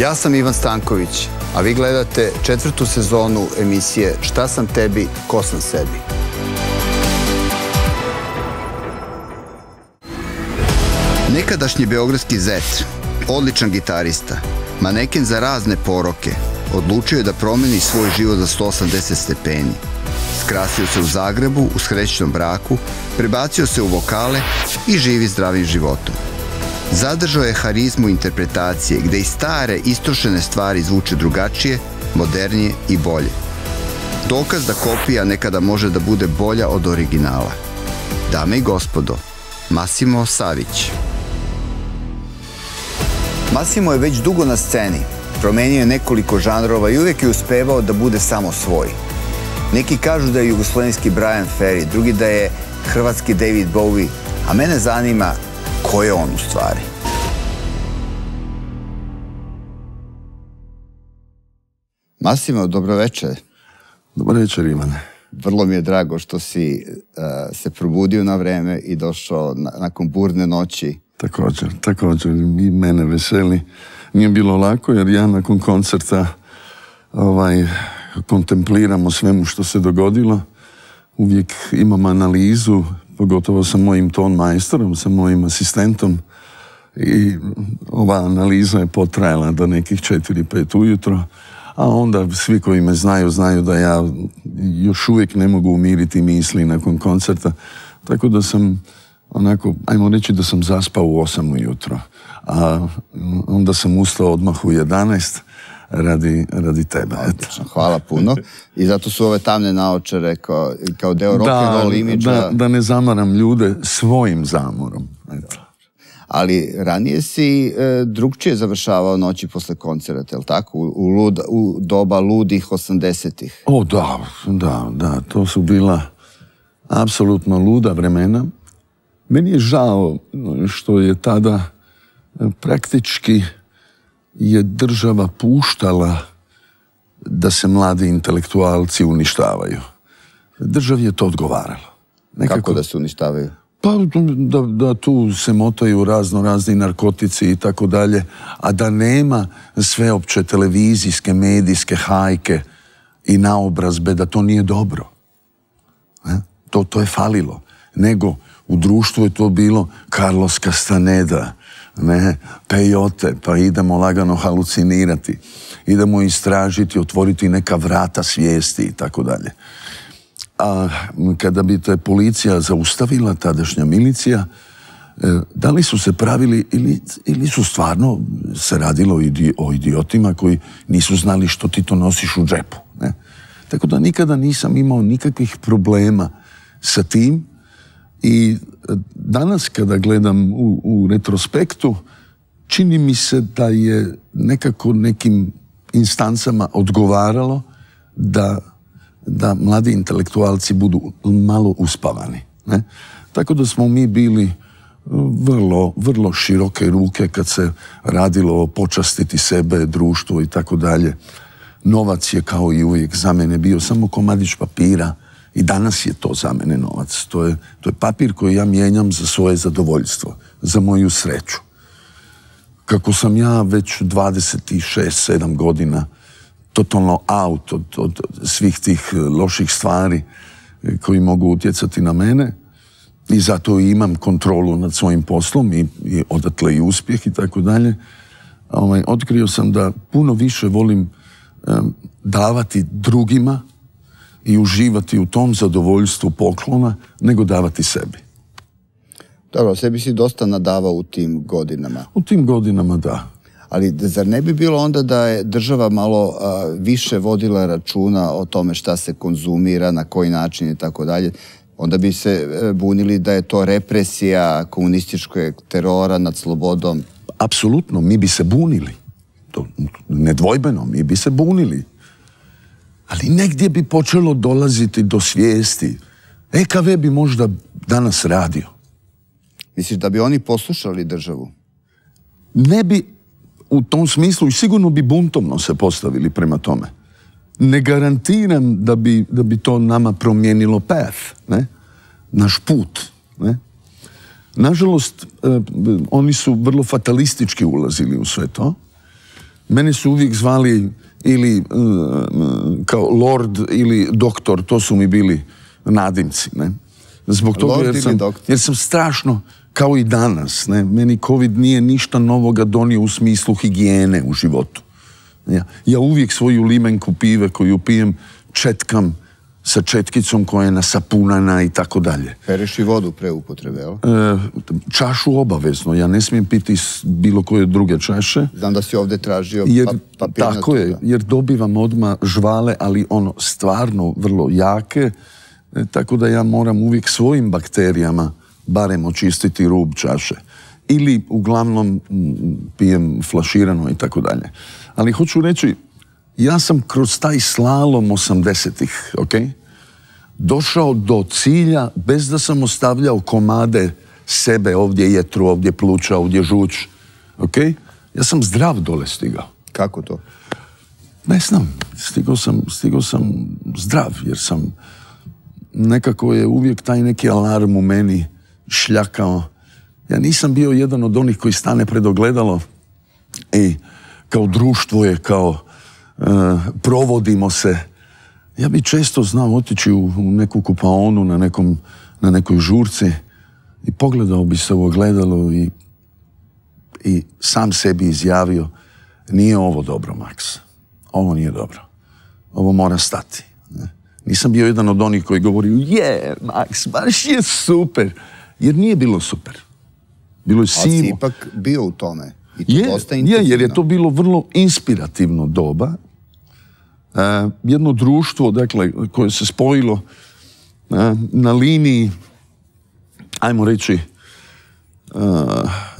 Ja sam Ivan Stanković, a vi gledate četvrtu sezonu emisije Šta sam tebi, ko sam sebi. Nekadašnji beogradski zet, odličan gitarista, maneken za razne poroke, odlučio je da promeni svoj život za 180 stepeni. Skrasio se u Zagrebu, u srećnom braku, prebacio se u vokale i živi zdravim životom. Zadržao je harizmu interpretacije gde i stare istrošene stvari zvuče drugačije, modernije i bolje. Dokaz da kopija nekada može da bude bolja od originala. Dame i gospodo, Massimo Savić. Massimo je već dugo na sceni. Promenio je nekoliko žanrova i uvek je uspevao da bude samo svoj. Neki kažu da je jugoslovenski Brian Ferry, drugi da je hrvatski David Bowie, a mene zanima ko je on u stvari. Massimo, dobro večer. Dobro večer, Ivane. Vrlo mi je drago što si uh, se probudio na vreme i došao na, nakon burne noći. Također, također. I mene veseli. Nije bilo lako jer ja nakon koncerta ovaj, kontempliram o svemu što se dogodilo. Uvijek imam analizu, pogotovo sa mojim ton majstorom, sa mojim asistentom. I ova analiza je potrajala do nekih 4-5 ujutro, a onda svi koji me znaju, znaju da ja još uvijek ne mogu umiriti misli nakon koncerta, tako da sam onako, ajmo reći da sam zaspao u 8 ujutro, a onda sam ustao odmah u 11 radi, radi tebe. Odlično, hvala puno. I zato su ove tamne naočare kao, kao deo rock and roll imidža. Da, da ne zamaram ljude svojim zamorom. Eto. Ali ranije si e, drugčije završavao noći posle koncerta, je tako? U, u, lud, u doba ludih 80-ih. O, da, da, da. To su bila apsolutno luda vremena. Meni je žao što je tada praktički je država puštala da se mladi intelektualci uništavaju. Državi je to odgovaralo. Nekako, Kako da se uništavaju? Pa da, da tu se motaju razno razni narkotici i tako dalje, a da nema sveopće televizijske, medijske hajke i naobrazbe, da to nije dobro. Ne? To, to je falilo. Nego u društvu je to bilo Carlos Castaneda, ne, pejote, pa idemo lagano halucinirati, idemo istražiti, otvoriti neka vrata svijesti i tako dalje. A kada bi te policija zaustavila, tadašnja milicija, da li su se pravili ili, ili su stvarno se radilo o idiotima koji nisu znali što ti to nosiš u džepu. Ne? Tako da nikada nisam imao nikakvih problema sa tim i danas kada gledam u, u retrospektu, čini mi se da je nekako nekim instancama odgovaralo da, da mladi intelektualci budu malo uspavani. Ne? Tako da smo mi bili vrlo, vrlo široke ruke kad se radilo o počastiti sebe, društvo i tako dalje. Novac je kao i uvijek za mene bio samo komadić papira i danas je to za mene novac. To je, to je papir koji ja mijenjam za svoje zadovoljstvo, za moju sreću. Kako sam ja već 26-7 godina totalno out od, od svih tih loših stvari koji mogu utjecati na mene i zato imam kontrolu nad svojim poslom i, i odatle i uspjeh i tako dalje. Ovaj, otkrio sam da puno više volim davati drugima i uživati u tom zadovoljstvu poklona nego davati sebi. Dobro, sebi si dosta nadavao u tim godinama. U tim godinama, da. Ali zar ne bi bilo onda da je država malo a, više vodila računa o tome šta se konzumira, na koji način i tako dalje? Onda bi se e, bunili da je to represija komunističkog terora nad slobodom. Apsolutno, mi bi se bunili. To, nedvojbeno, mi bi se bunili ali negdje bi počelo dolaziti do svijesti. EKV bi možda danas radio. Misliš da bi oni poslušali državu? Ne bi u tom smislu i sigurno bi buntovno se postavili prema tome. Ne garantiram da bi, da bi to nama promijenilo path, ne? naš put. Ne? Nažalost, eh, oni su vrlo fatalistički ulazili u sve to Mene su uvijek zvali ili e, kao lord ili doktor, to su mi bili nadimci, ne. Zbog toga Lord jer sam, jer sam strašno, kao i danas, ne, meni COVID nije ništa novoga donio u smislu higijene u životu. Ja, ja uvijek svoju limenku pive koju pijem četkam sa četkicom koja je nasapunana i tako dalje. Pereš i vodu pre upotrebe, jel? E, čašu obavezno, ja ne smijem piti bilo koje druge čaše. Znam da si ovdje tražio Jer, pa, tako je, jer dobivam odmah žvale, ali ono stvarno vrlo jake, e, tako da ja moram uvijek svojim bakterijama barem očistiti rub čaše. Ili uglavnom pijem flaširano i tako dalje. Ali hoću reći, ja sam kroz taj slalom 80-ih, ok? Došao do cilja bez da sam ostavljao komade sebe, ovdje jetru, ovdje pluća, ovdje žuč, ok? Ja sam zdrav dole stigao. Kako to? Ne znam, stigao sam, stigao sam zdrav, jer sam nekako je uvijek taj neki alarm u meni šljakao. Ja nisam bio jedan od onih koji stane pred ogledalo i kao društvo je, kao provodimo se. Ja bi često znao otići u, neku kupaonu na, nekom, na nekoj žurci i pogledao bi se u ogledalo i, i sam sebi izjavio nije ovo dobro, Max. Ovo nije dobro. Ovo mora stati. Nisam bio jedan od onih koji govori je, Max, baš je super. Jer nije bilo super. Bilo je Ali si sivo. ipak bio u tome. I to Je, dosta je, jer je to bilo vrlo inspirativno doba. E, jedno društvo, dakle, koje se spojilo e, na liniji, ajmo reći, e,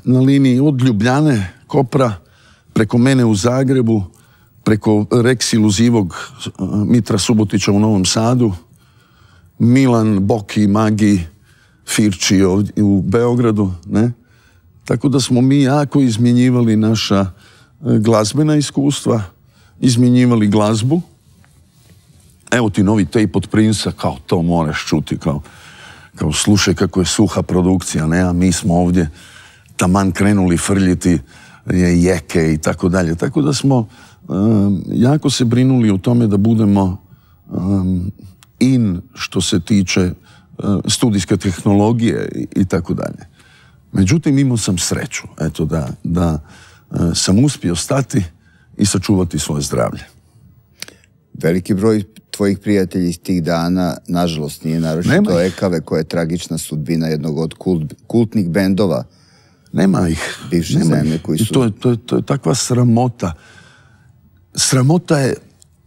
na liniji od Ljubljane, Kopra, preko mene u Zagrebu, preko Rex iluzivog e, Mitra Subotića u Novom Sadu, Milan, Boki, Magi, Firči ovdje u Beogradu, ne? Tako da smo mi jako izmjenjivali naša e, glazbena iskustva, izmjenjivali glazbu. Evo ti novi tape od Prinsa, kao to moraš čuti, kao, kao slušaj kako je suha produkcija, ne, a mi smo ovdje taman krenuli frljiti je jeke i tako dalje. Tako da smo um, jako se brinuli o tome da budemo um, in što se tiče studijske tehnologije i tako dalje. Međutim, imao sam sreću, eto, da, da uh, sam uspio stati i sačuvati svoje zdravlje. Veliki broj tvojih prijatelja iz tih dana, nažalost, nije naročito. Ekave, koja je tragična sudbina jednog od kult, kultnih bendova. Nema ih. Bivše nema zemlje ih. koji I su- to je, to, je, to je takva sramota. Sramota je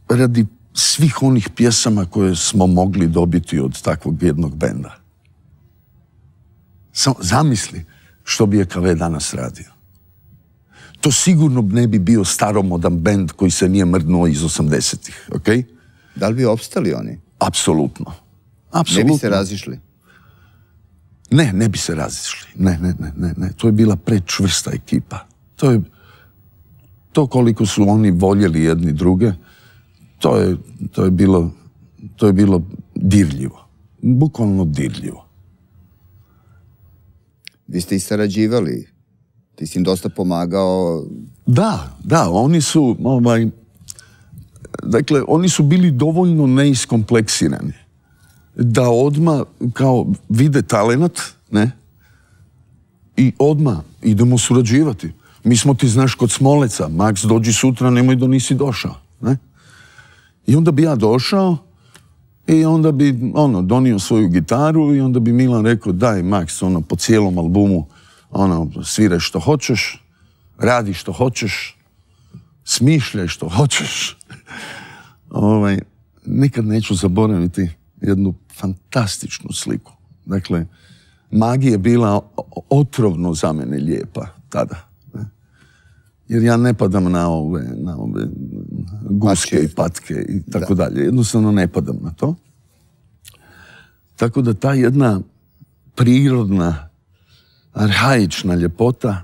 radi svih onih pjesama koje smo mogli dobiti od takvog jednog benda. Samo zamisli što bi EKV danas radio. To sigurno ne bi bio staromodan bend koji se nije mrdnuo iz 80-ih, ok? Da li bi opstali oni? Apsolutno. Ne bi se razišli? Ne, ne bi se razišli. Ne, ne, ne, ne, ne. To je bila prečvrsta ekipa. To je to koliko su oni voljeli jedni druge, to je, to je bilo to je bilo dirljivo. Bukvalno dirljivo. Vi ste i sarađivali. Ti si im dosta pomagao. Da, da, oni su ovaj dakle, oni su bili dovoljno neiskompleksirani da odma kao vide talenat, ne? I odma idemo surađivati. Mi smo ti, znaš, kod Smoleca, Max, dođi sutra, nemoj da nisi došao, ne? I onda bi ja došao i onda bi, ono, donio svoju gitaru i onda bi Milan rekao, daj, Max, ono, po cijelom albumu, ono, sviraj što hoćeš, radi što hoćeš, smišljaj što hoćeš. ovaj, nikad neću zaboraviti jednu fantastičnu sliku. Dakle, magija je bila otrovno za mene lijepa tada. Jer ja ne padam na ove, na ove guske Patke. i patke i tako dalje. Jednostavno ne padam na to. Tako da ta jedna prirodna, arhaična ljepota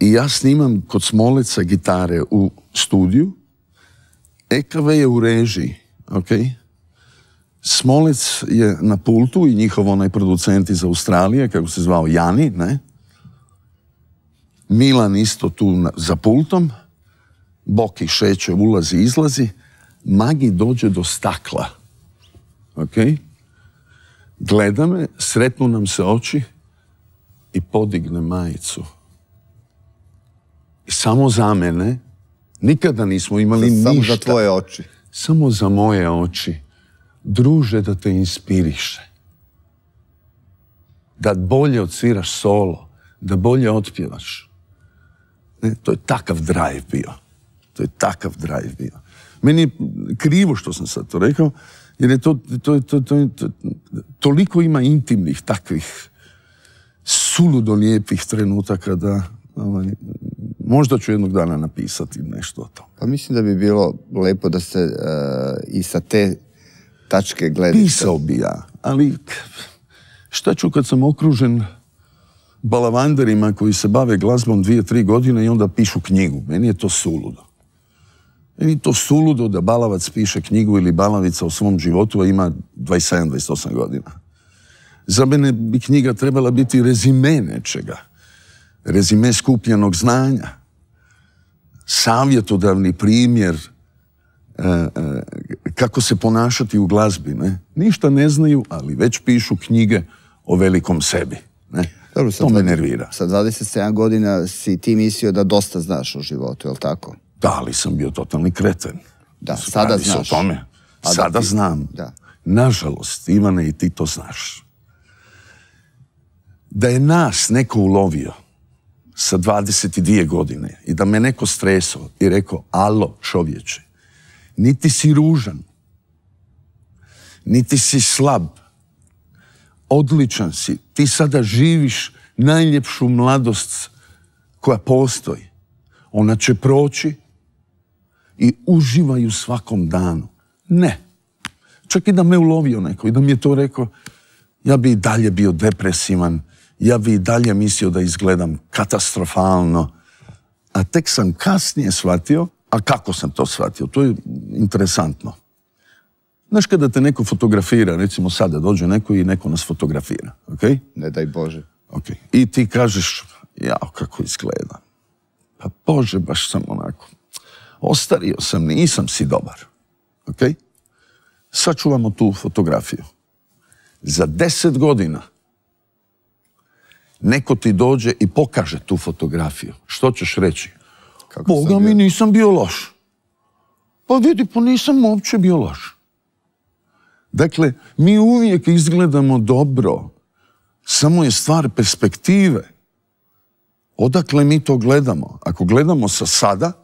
i ja snimam kod Smoleca gitare u studiju, EKV je u režiji, ok? Smolec je na pultu i njihov onaj producent iz Australije, kako se zvao Jani, ne? Milan isto tu za pultom Boki šeće, ulazi, izlazi. Magi dođe do stakla. Ok? Gleda me, sretnu nam se oči i podigne majicu. I samo za mene, nikada nismo imali ništa. Samo za tvoje oči. Samo za moje oči. Druže da te inspiriše. Da bolje odsviraš solo. Da bolje otpjevaš. Ne, to je takav drive bio. To je takav drive bio. Meni je krivo što sam sad to rekao, jer je to, to, to, to, toliko ima intimnih takvih suludo lijepih trenutaka da ovaj, možda ću jednog dana napisati nešto o tom. Pa mislim da bi bilo lepo da se uh, i sa te tačke gledišta... Pisao bi ja, ali šta ću kad sam okružen balavanderima koji se bave glazbom dvije, tri godine i onda pišu knjigu. Meni je to suludo. Meni to suludo da balavac piše knjigu ili balavica o svom životu, a ima 27-28 godina. Za mene bi knjiga trebala biti rezime nečega. Rezime skupljenog znanja. Savjetodavni primjer e, e, kako se ponašati u glazbi. Ne? Ništa ne znaju, ali već pišu knjige o velikom sebi. Ne? Dobro, to me nervira. Sa 27 godina si ti mislio da dosta znaš o životu, je li tako? Da, ali sam bio totalni kreten. Da, sada znaš. o tome. sada znam. Da. Nažalost, Ivane, i ti to znaš. Da je nas neko ulovio sa 22 godine i da me neko stresao i rekao, alo čovječe, niti si ružan, niti si slab, odličan si, ti sada živiš najljepšu mladost koja postoji. Ona će proći i uživaju svakom danu. Ne. Čak i da me ulovio neko i da mi je to rekao, ja bi i dalje bio depresivan, ja bi i dalje mislio da izgledam katastrofalno. A tek sam kasnije shvatio, a kako sam to shvatio, to je interesantno. Znaš kada te neko fotografira, recimo sada dođe neko i neko nas fotografira, ok? Ne daj Bože. Ok. I ti kažeš, jao kako izgleda. Pa Bože, baš sam onako. Ostario sam, nisam si dobar. Ok? Sačuvamo tu fotografiju. Za deset godina neko ti dođe i pokaže tu fotografiju. Što ćeš reći? Kako Boga mi nisam bio loš. Pa vidi, pa nisam uopće bio loš. Dakle, mi uvijek izgledamo dobro. Samo je stvar perspektive. Odakle mi to gledamo? Ako gledamo sa sada,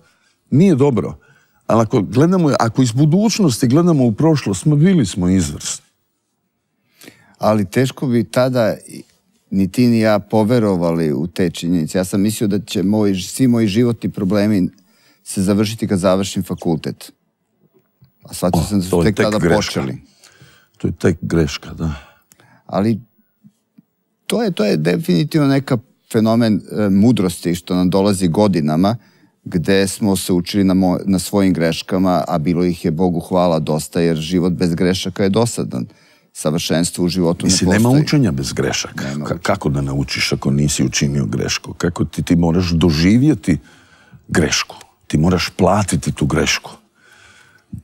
nije dobro. Ali ako gledamo, ako iz budućnosti gledamo u prošlost, smo bili smo izvrsni. Ali teško bi tada ni ti ni ja poverovali u te činjenice. Ja sam mislio da će moj, svi moji životni problemi se završiti kad završim fakultet. A shvatio sam da su tek, tada počeli. To je tek greška, da. Ali to je, to je definitivno neka fenomen e, mudrosti što nam dolazi godinama, gde smo se učili na, na svojim greškama, a bilo ih je, Bogu hvala, dosta, jer život bez grešaka je dosadan. Savršenstvo u životu Mislim, ne postoji. nema učenja bez grešaka. kako da naučiš ako nisi učinio grešku? Kako ti, ti moraš doživjeti grešku? Ti moraš platiti tu grešku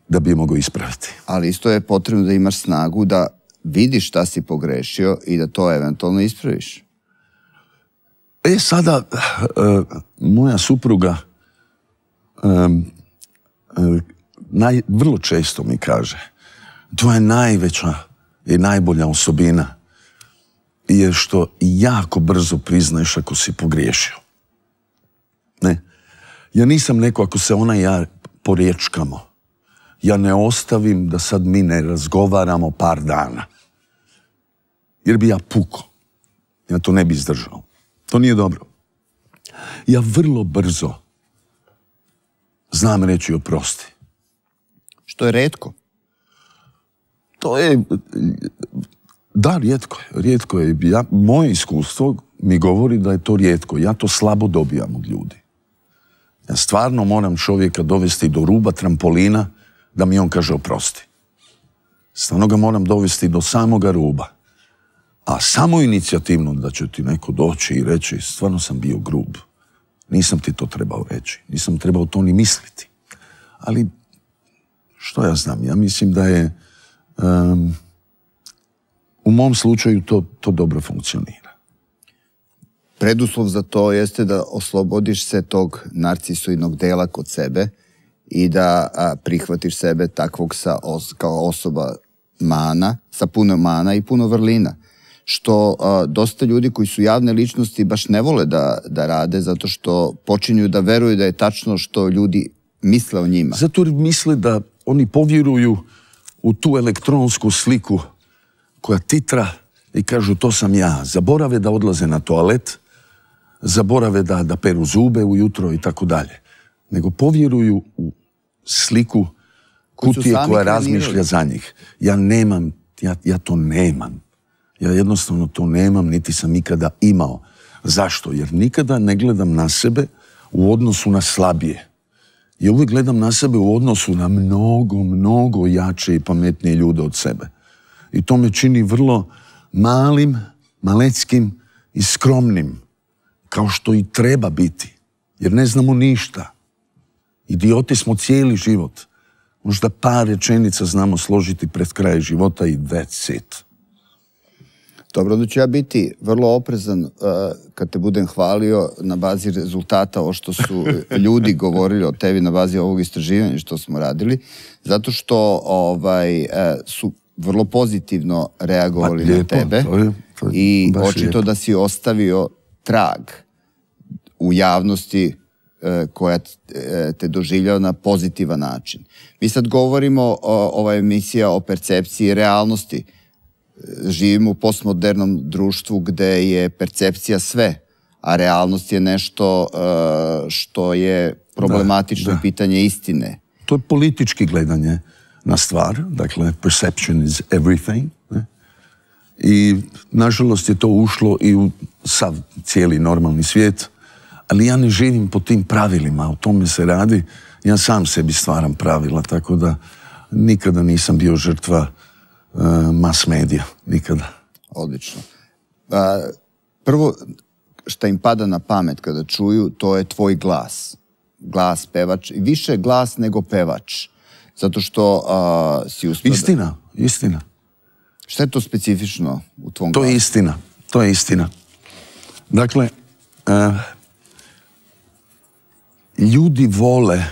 da bi je mogao ispraviti. Ali isto je potrebno da imaš snagu da vidiš šta si pogrešio i da to eventualno ispraviš. E sada, uh, moja supruga uh, naj, vrlo često mi kaže tvoja najveća i najbolja osobina je što jako brzo priznaješ ako si pogriješio. Ne. Ja nisam neko ako se ona i ja poriječkamo ja ne ostavim da sad mi ne razgovaramo par dana. Jer bi ja puko. Ja to ne bi izdržao. To nije dobro. Ja vrlo brzo znam reći oprosti. Što je redko? To je... Da, rijetko je. Rijetko je. Ja, moje iskustvo mi govori da je to rijetko. Ja to slabo dobijam od ljudi. Ja stvarno moram čovjeka dovesti do ruba trampolina da mi on kaže oprosti. Stvarno ga moram dovesti do samoga ruba. A samo inicijativno da će ti neko doći i reći stvarno sam bio grub. Nisam ti to trebao reći. Nisam trebao to ni misliti. Ali, što ja znam, ja mislim da je u mom slučaju to, to dobro funkcionira. Preduslov za to jeste da oslobodiš se tog narcisoidnog dela kod sebe i da prihvatiš sebe takvog sa, kao osoba mana, sa puno mana i puno vrlina. Što dosta ljudi koji su javne ličnosti baš ne vole da, da rade zato što počinju da veruju da je tačno što ljudi misle o njima. Zato jer misle da oni povjeruju u tu elektronsku sliku koja titra i kažu to sam ja. Zaborave da odlaze na toalet, zaborave da, da peru zube ujutro i tako dalje. Nego povjeruju u sliku kutije koja razmišlja za njih. Ja nemam, ja, ja to nemam. Ja jednostavno to nemam, niti sam ikada imao. Zašto? Jer nikada ne gledam na sebe u odnosu na slabije. Ja uvijek gledam na sebe u odnosu na mnogo, mnogo jače i pametnije ljude od sebe. I to me čini vrlo malim, maleckim i skromnim, kao što i treba biti. Jer ne znamo ništa. Idioti smo cijeli život. Možda par rečenica znamo složiti pred kraj života i that's it. Dobro, onda ću ja biti vrlo oprezan uh, kad te budem hvalio na bazi rezultata o što su ljudi govorili o tebi na bazi ovog istraživanja što smo radili, zato što ovaj, uh, su vrlo pozitivno reagovali pa, na tebe i očito da si ostavio trag u javnosti uh, koja te doživljava na pozitivan način. Mi sad govorimo o, ova emisija o percepciji realnosti živimo u postmodernom društvu gde je percepcija sve, a realnost je nešto uh, što je problematično pitanje istine. To je politički gledanje na stvar, dakle perception is everything. I nažalost je to ušlo i u sav cijeli normalni svijet, ali ja ne živim po tim pravilima, o tome se radi. Ja sam sebi stvaram pravila, tako da nikada nisam bio žrtva Eh, mass medija, nikada. Odlično. prvo što im pada na pamet kada čuju, to je tvoj glas. Glas pevač, više glas nego pevač. Zato što si uspio... Istina, istina. Šta je to specifično u tvom To je istina, to je istina. Dakle, eh, ljudi vole,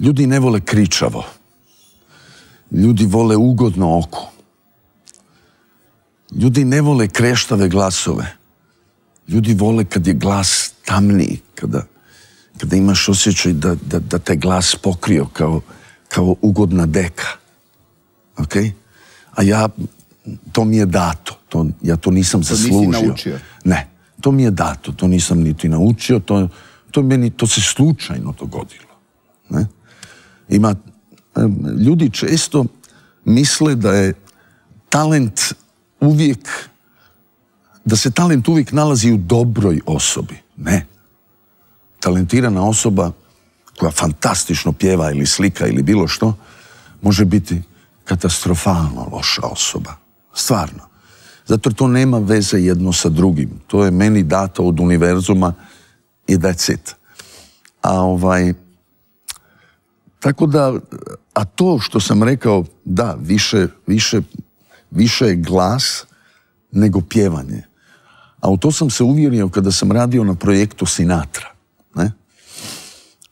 ljudi ne vole kričavo. Ljudi vole ugodno oko. Ljudi ne vole kreštave glasove. Ljudi vole kad je glas tamniji, kada, kada imaš osjećaj da, da, da te glas pokrio kao, kao ugodna deka. Ok? A ja, to mi je dato. To, ja to nisam to zaslužio. Nisi naučio? Ne. To mi je dato. To nisam niti naučio. To, to, meni, to se slučajno dogodilo. Ne? Ima ljudi često misle da je talent uvijek, da se talent uvijek nalazi u dobroj osobi. Ne. Talentirana osoba koja fantastično pjeva ili slika ili bilo što, može biti katastrofalno loša osoba. Stvarno. Zato to nema veze jedno sa drugim. To je meni dato od univerzuma i that's it. A ovaj, tako da, a to što sam rekao, da, više, više, više je glas nego pjevanje. A u to sam se uvjerio kada sam radio na projektu Sinatra. Ne?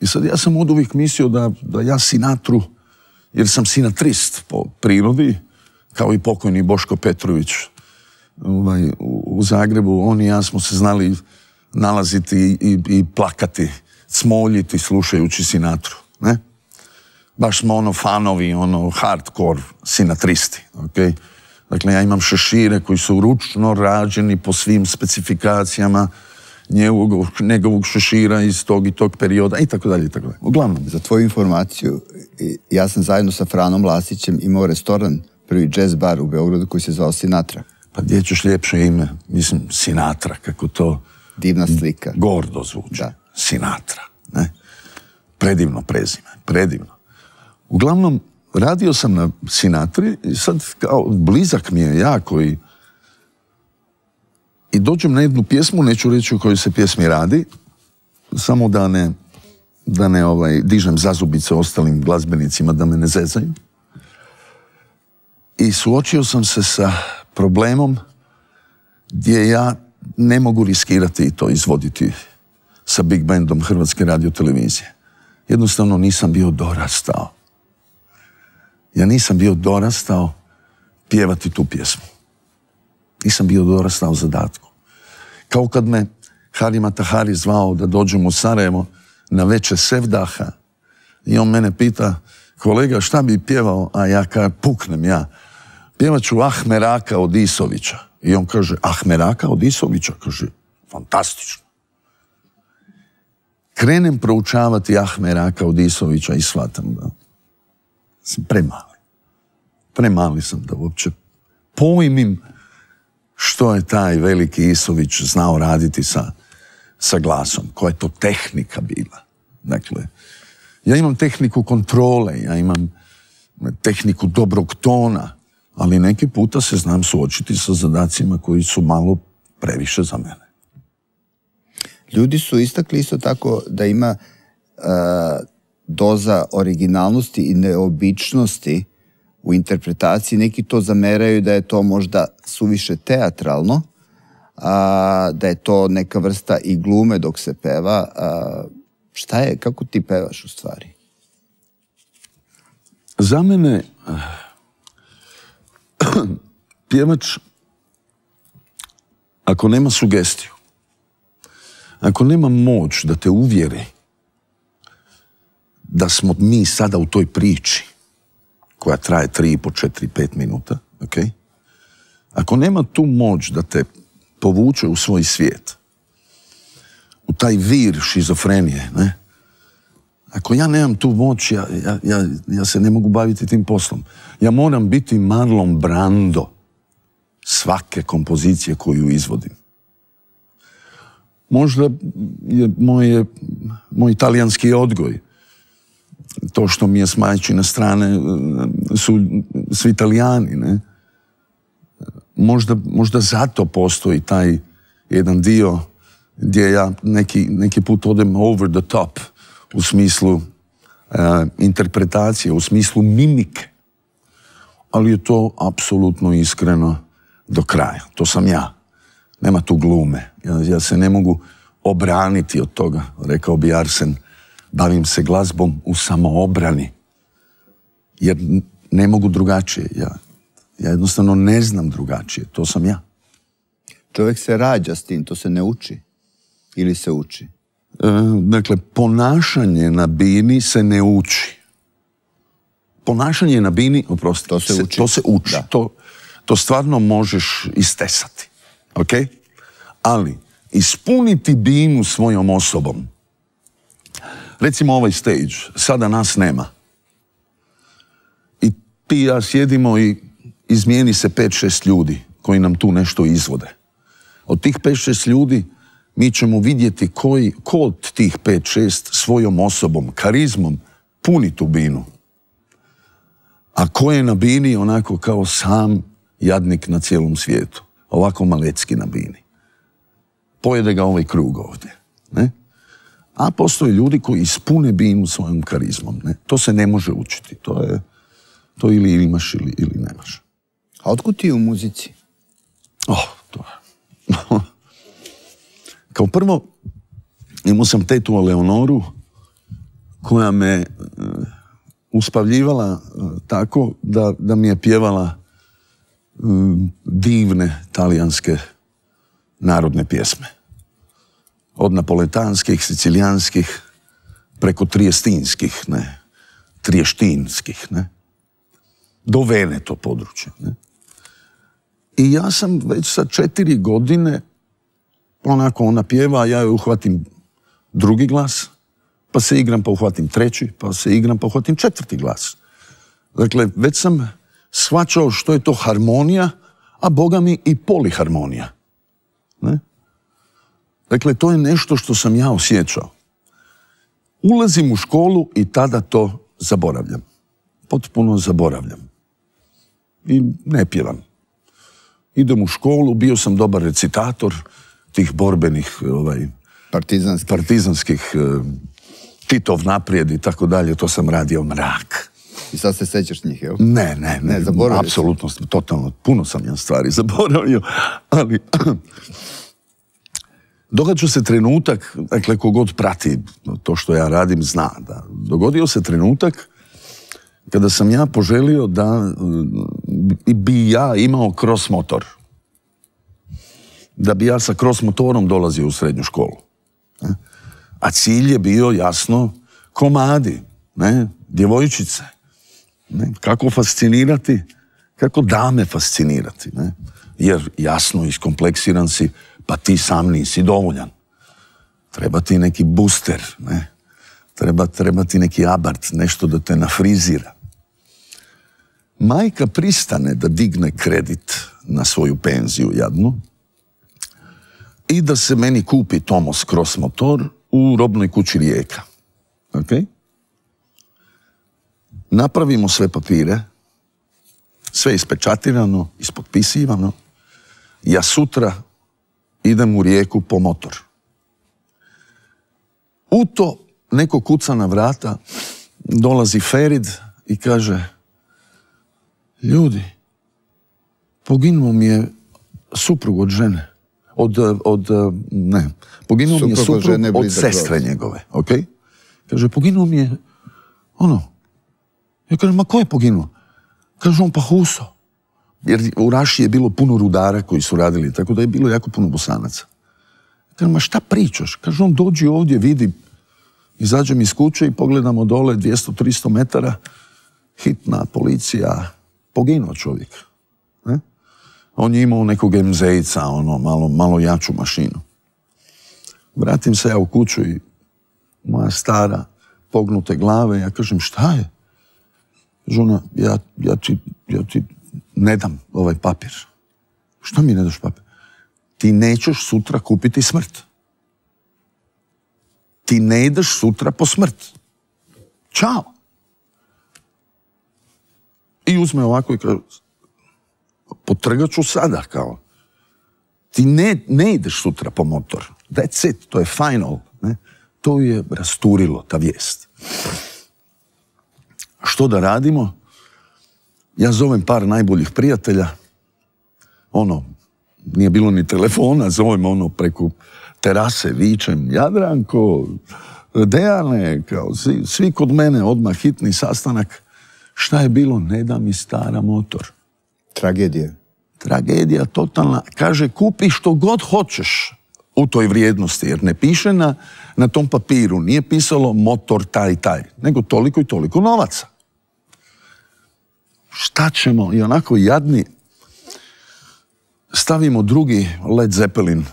I sad ja sam od uvijek mislio da, da ja Sinatru, jer sam sinatrist po prirodi, kao i pokojni Boško Petrović ovaj, u, Zagrebu, on i ja smo se znali nalaziti i, i plakati, smoljiti slušajući Sinatru. Ne? Baš smo ono fanovi, ono hardcore sinatristi, ok? Dakle, ja imam šešire koji su ručno rađeni po svim specifikacijama njegovog, njegovog šešira iz tog i tog perioda i tako dalje i tako dalje. Uglavnom. Za tvoju informaciju, ja sam zajedno sa Franom Lasićem imao restoran, prvi jazz bar u Beogradu koji se zvao Sinatra. Pa gdje ćeš ljepše ime? Mislim, Sinatra, kako to... Divna slika. Gordo zvuči. Da. Sinatra, ne? Predivno prezime, predivno. Uglavnom, radio sam na Sinatri i sad kao blizak mi je jako i i dođem na jednu pjesmu, neću reći o kojoj se pjesmi radi, samo da ne, da ne ovaj, dižem zazubice ostalim glazbenicima da me ne zezaju. I suočio sam se sa problemom gdje ja ne mogu riskirati to izvoditi sa big bandom Hrvatske radiotelevizije. Jednostavno nisam bio dorastao. Ja nisam bio dorastao pjevati tu pjesmu. Nisam bio dorastao zadatku. Kao kad me Harima Tahari zvao da dođem u Sarajevo na veće Sevdaha i on mene pita kolega šta bi pjevao, a ja kad puknem ja, pjevat ću Ahmeraka od Isovića. I on kaže, Ahmeraka od Isovića? Kaže, fantastično. Krenem proučavati Ahmeraka od Isovića i shvatam da sam premali. Premali sam da uopće pojmim što je taj veliki Isović znao raditi sa, sa glasom, koja je to tehnika bila. Dakle, ja imam tehniku kontrole, ja imam tehniku dobrog tona, ali neki puta se znam suočiti sa zadacima koji su malo previše za mene. Ljudi su istakli isto tako da ima doza originalnosti i neobičnosti u interpretaciji. Neki to zameraju da je to možda suviše teatralno, a, da je to neka vrsta i glume dok se peva. A, šta je, kako ti pevaš u stvari? Za mene pjevač ako nema sugestiju, ako nema moć da te uvjeri da smo mi sada u toj priči koja traje 3,5, 4, 5 minuta, ok? Ako nema tu moć da te povuče u svoj svijet, u taj vir šizofrenije, ne? Ako ja nemam tu moć, ja, ja, ja, se ne mogu baviti tim poslom. Ja moram biti Marlon Brando svake kompozicije koju izvodim. Možda je moj, moj italijanski odgoj, to što mi je s majčine strane su svi italijani, ne? Možda, možda zato postoji taj jedan dio gdje ja neki, neki put odem over the top u smislu e, interpretacije, u smislu mimike. Ali je to apsolutno iskreno do kraja. To sam ja. Nema tu glume. Ja, ja se ne mogu obraniti od toga. Rekao bi Arsen, bavim se glazbom u samoobrani. Jer ne mogu drugačije. Ja, ja jednostavno ne znam drugačije. To sam ja. Čovjek se rađa s tim, to se ne uči. Ili se uči? E, dakle, ponašanje na bini se ne uči. Ponašanje na bini, oprosti, to se uči. To, se uči. To, to stvarno možeš istesati. Ok? Ali, ispuniti binu svojom osobom. Recimo ovaj stage, sada nas nema. I ti ja sjedimo i izmijeni se 5-6 ljudi koji nam tu nešto izvode. Od tih 5-6 ljudi mi ćemo vidjeti koji, ko od tih 5-6 svojom osobom, karizmom puni tu binu. A ko je na bini onako kao sam jadnik na cijelom svijetu. Ovako malecki na bini. Pojede ga ovaj krug ovdje. Ne? A postoje ljudi koji ispune binu svojom karizmom. Ne? To se ne može učiti. To je to ili imaš ili, ili nemaš. A otkud ti u muzici? Oh, to je... Kao prvo, imao sam tetu Leonoru koja me uh, uspavljivala e, tako da, da mi je pjevala mm, divne talijanske narodne pjesme. Od napoletanskih, sicilijanskih, preko trijestinskih, ne, triještinskih, ne, do Veneto područja, ne. I ja sam već sa četiri godine onako ona pjeva, ja joj uhvatim drugi glas, pa se igram pa uhvatim treći, pa se igram pa uhvatim četvrti glas. Dakle, već sam shvaćao što je to harmonija, a boga mi i poliharmonija. Ne? Dakle, to je nešto što sam ja osjećao. Ulazim u školu i tada to zaboravljam. Potpuno zaboravljam. I ne pjevam. Idem u školu, bio sam dobar recitator, tih borbenih ovaj, Partizanski. partizanskih e, Titov naprijed i tako dalje, to sam radio mrak. I sad se sećaš njih, jel? Ne, ne, ne, Ne, apsolutno, totalno, puno sam ja stvari zaboravio, ali događa se trenutak, dakle, kogod prati to što ja radim zna da dogodio se trenutak kada sam ja poželio da mm, bi ja imao cross motor. Da bi ja sa cross motorom dolazio u srednju školu. A cilj je bio jasno komadi, ne, djevojčice. Ne? Kako fascinirati, kako dame fascinirati. Ne? Jer jasno iskompleksiran si, pa ti sam nisi dovoljan. Treba ti neki booster, ne? Treba, treba ti neki abart, nešto da te nafrizira. Majka pristane da digne kredit na svoju penziju jadnu i da se meni kupi Tomos Cross motor u robnoj kući Rijeka. Ok? Napravimo sve papire, sve ispečatirano, ispotpisivano. Ja sutra idem u Rijeku po motor. U to neko kuca na vrata, dolazi Ferid i kaže ljudi, poginuo mi je suprug od žene. Od, od, ne, poginuo mi je Suprug od žene sestre njegove, ok? Kaže, poginuo mi je, ono, ja kažem, ma ko je poginuo? Kaže on, pa Huso. Jer u Raši je bilo puno rudara koji su radili, tako da je bilo jako puno bosanaca. Kažem, ma šta pričaš? Kaže on, dođi ovdje, vidi, izađem iz kuće i pogledamo dole 200-300 metara, hitna policija, poginuo čovjek. Ne? On je imao nekog MZ-ica, ono, malo, malo jaču mašinu. Vratim se ja u kuću i moja stara pognute glave, ja kažem, šta je? Kaže ona, ja, ja, ti, ja ti ne dam ovaj papir. Šta mi ne daš papir? Ti nećeš sutra kupiti smrt. Ti ne ideš sutra po smrt. Ćao. I uzme ovako i kaže, potrgat ću sada kao. Ti ne, ne ideš sutra po motor. That's it, to je final. Ne? To je rasturilo, ta vijest. Što da radimo? Ja zovem par najboljih prijatelja. Ono, nije bilo ni telefona, zovem ono preko terase, vičem, Jadranko, Dejane, kao, svi, svi kod mene, odmah hitni sastanak. Šta je bilo? Ne da mi stara motor. Tragedija. Tragedija totalna. Kaže, kupi što god hoćeš u toj vrijednosti, jer ne piše na, na tom papiru, nije pisalo motor taj taj, nego toliko i toliko novaca. Šta ćemo? I onako jadni stavimo drugi Led Zeppelin.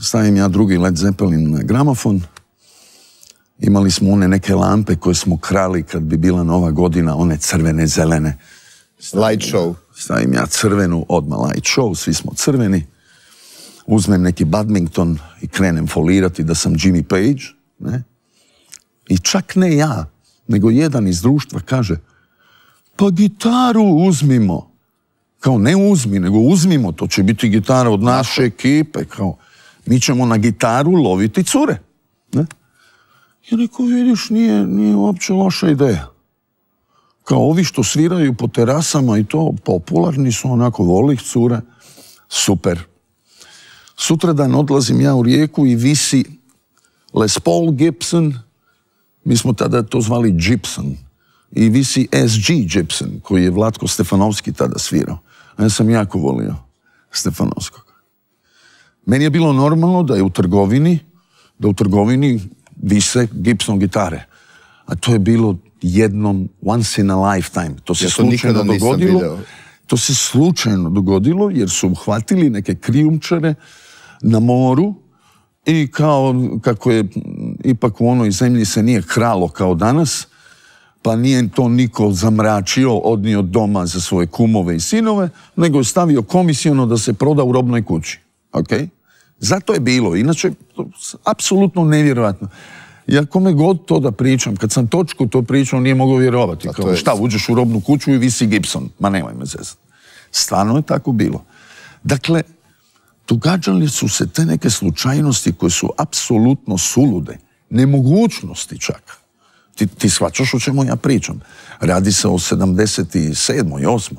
Stavim ja drugi Led Zeppelin na gramofon. Imali smo one neke lampe koje smo krali kad bi bila nova godina, one crvene, zelene. Light show. Stavim ja crvenu, odmah light show, svi smo crveni. Uzmem neki badminton i krenem folirati da sam Jimmy Page. Ne? I čak ne ja, nego jedan iz društva kaže pa gitaru uzmimo. Kao ne uzmi, nego uzmimo, to će biti gitara od naše ekipe. Kao, mi ćemo na gitaru loviti cure. Ne? Ja rekao, vidiš, nije, nije uopće loša ideja kao ovi što sviraju po terasama i to popularni su, onako voli ih cure, super. Sutradan odlazim ja u rijeku i visi Les Paul Gibson, mi smo tada to zvali Gibson, i visi SG Gibson, koji je Vlatko Stefanovski tada svirao. A ja sam jako volio Stefanovskog. Meni je bilo normalno da je u trgovini, da u trgovini vise Gibson gitare. A to je bilo jednom, once in a lifetime. To se Ja slučajno dogodilo. video. To se slučajno dogodilo jer su uhvatili neke krijumčare na moru i kao kako je ipak u onoj zemlji se nije kralo kao danas, pa nije to niko zamračio, odnio doma za svoje kumove i sinove, nego je stavio komisiono da se proda u robnoj kući. Ok? Zato je bilo. Inače, to apsolutno nevjerojatno. Ja kome god to da pričam, kad sam točku to pričao, nije mogao vjerovati. Kao, je- šta, uđeš u robnu kuću i visi Gibson. Ma nemoj me zezati. Stvarno je tako bilo. Dakle, događali su se te neke slučajnosti koje su apsolutno sulude. Nemogućnosti čak. Ti, ti shvaćaš o čemu ja pričam. Radi se o 77. 8.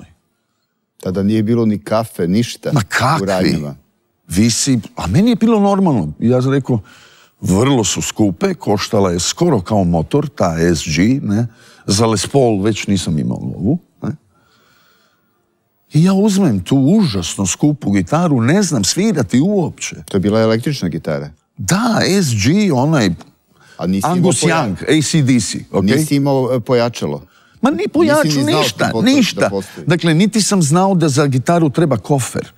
Tada nije bilo ni kafe, ništa Ma kakvi? radnjama. Visi, a meni je bilo normalno. Ja sam rekao, vrlo su skupe, koštala je skoro kao motor, ta SG, ne. Za Les Paul već nisam imao ovu, ne. I ja uzmem tu užasno skupu gitaru, ne znam svirati uopće. To je bila električna gitara. Da, SG, onaj A nisi Angus Young, ACDC, ok? Nisi imao e, pojačalo. Ma ni pojaču, Nisi ni ništa, ništa. da dakle, niti sam znao da za gitaru treba kofer.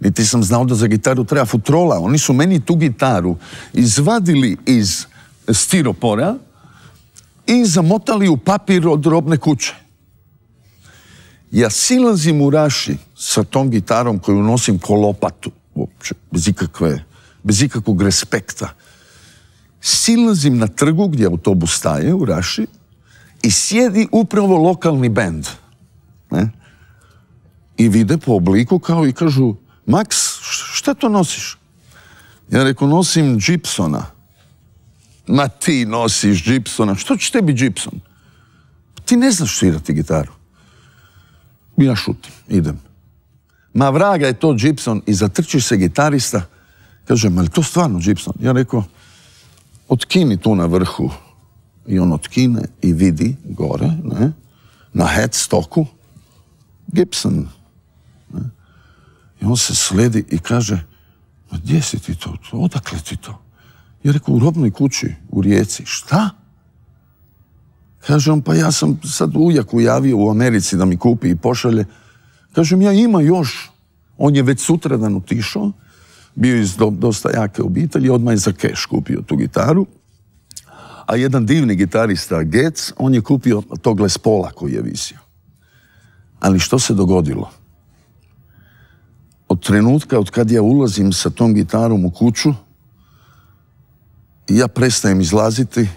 Niti sam znao da za gitaru treba futrola. Oni su meni tu gitaru izvadili iz stiropora i zamotali u papir od robne kuće. Ja silazim u raši sa tom gitarom koju nosim ko lopatu, uopće, bez ikakve, bez ikakvog respekta. Silazim na trgu gdje autobus staje u Raši i sjedi upravo lokalni bend. Ne? I vide po obliku kao i kažu, Max, šta to nosiš? Ja rekao, nosim Gibsona. Ma ti nosiš Gibsona, što će tebi Gibson? Ti ne znaš svirati gitaru. Ja šutim, idem. Ma vraga je to Gibson i zatrči se gitarista. Kaže, ma to stvarno Gibson? Ja rekao, otkini tu na vrhu. I on otkine i vidi gore, ne, na headstocku, Gibson. Ne. I on se sledi i kaže, ma gdje si ti to? Odakle ti to? Ja rekao, u robnoj kući, u Rijeci. Šta? Kaže on, pa ja sam sad ujaku javio u Americi da mi kupi i pošalje. Kažem, ja ima još. On je već sutradan otišao, bio iz do- dosta jake obitelji, odmah je za keš kupio tu gitaru. A jedan divni gitarista, Getz, on je kupio tog Les Paula koji je visio. Ali što se dogodilo? Od trenutka od kad ja ulazim sa tom gitarom u kuću, ja prestajem izlaziti,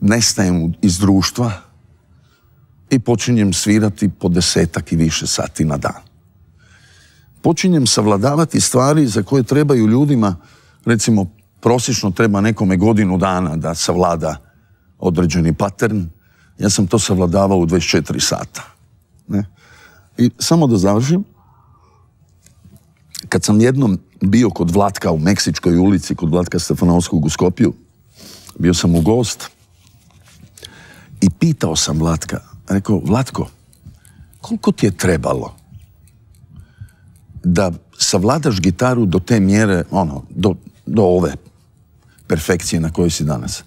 nestajem iz društva i počinjem svirati po desetak i više sati na dan. Počinjem savladavati stvari za koje trebaju ljudima, recimo prosječno treba nekome godinu dana da savlada određeni pattern, ja sam to savladavao u 24 sata. Ne? I samo da završim, kad sam jednom bio kod Vlatka u Meksičkoj ulici, kod Vlatka Stefanovskog u Skopju, bio sam u gost i pitao sam Vlatka, rekao, Vlatko, koliko ti je trebalo da savladaš gitaru do te mjere, ono, do, do ove perfekcije na kojoj si danas?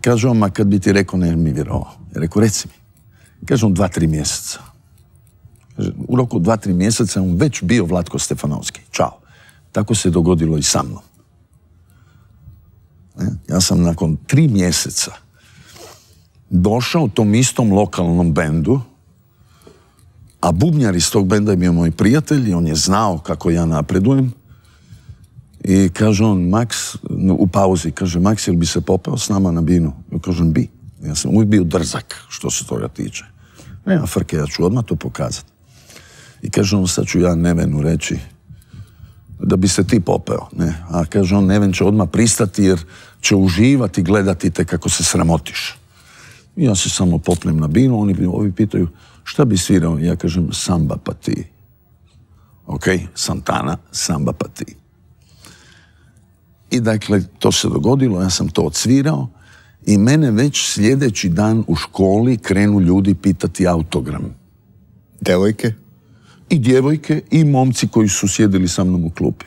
Kaže on, ma kad bi ti rekao, ne mi vjerovao. Rekao, reci mi. Kaže on, dva, tri mjeseca. U roku dva, tri mjeseca je on već bio Vlatko Stefanovski. Ćao. Tako se dogodilo i sa mnom. Ne? Ja sam nakon tri mjeseca došao tom istom lokalnom bendu, a bubnjar iz tog benda je bio moj prijatelj i on je znao kako ja napredujem. I kaže on, Max, u pauzi, kaže, Max, jel bi se popeo s nama na binu? Ja kažem, bi. Ja sam uvijek bio drzak, što se toga tiče. Nema frke, ja ću odmah to pokazati. I kaže on, sad ću ja Nevenu reći da bi se ti popeo. Ne? A kaže on, Neven će odmah pristati jer će uživati gledati te kako se sramotiš. I ja se samo popnem na binu, oni ovi pitaju šta bi svirao? Ja kažem samba pa ti. Ok, Santana, samba pa ti. I dakle, to se dogodilo, ja sam to odsvirao i mene već sljedeći dan u školi krenu ljudi pitati autogram. Devojke? I djevojke i momci koji su sjedili sa mnom u klupi.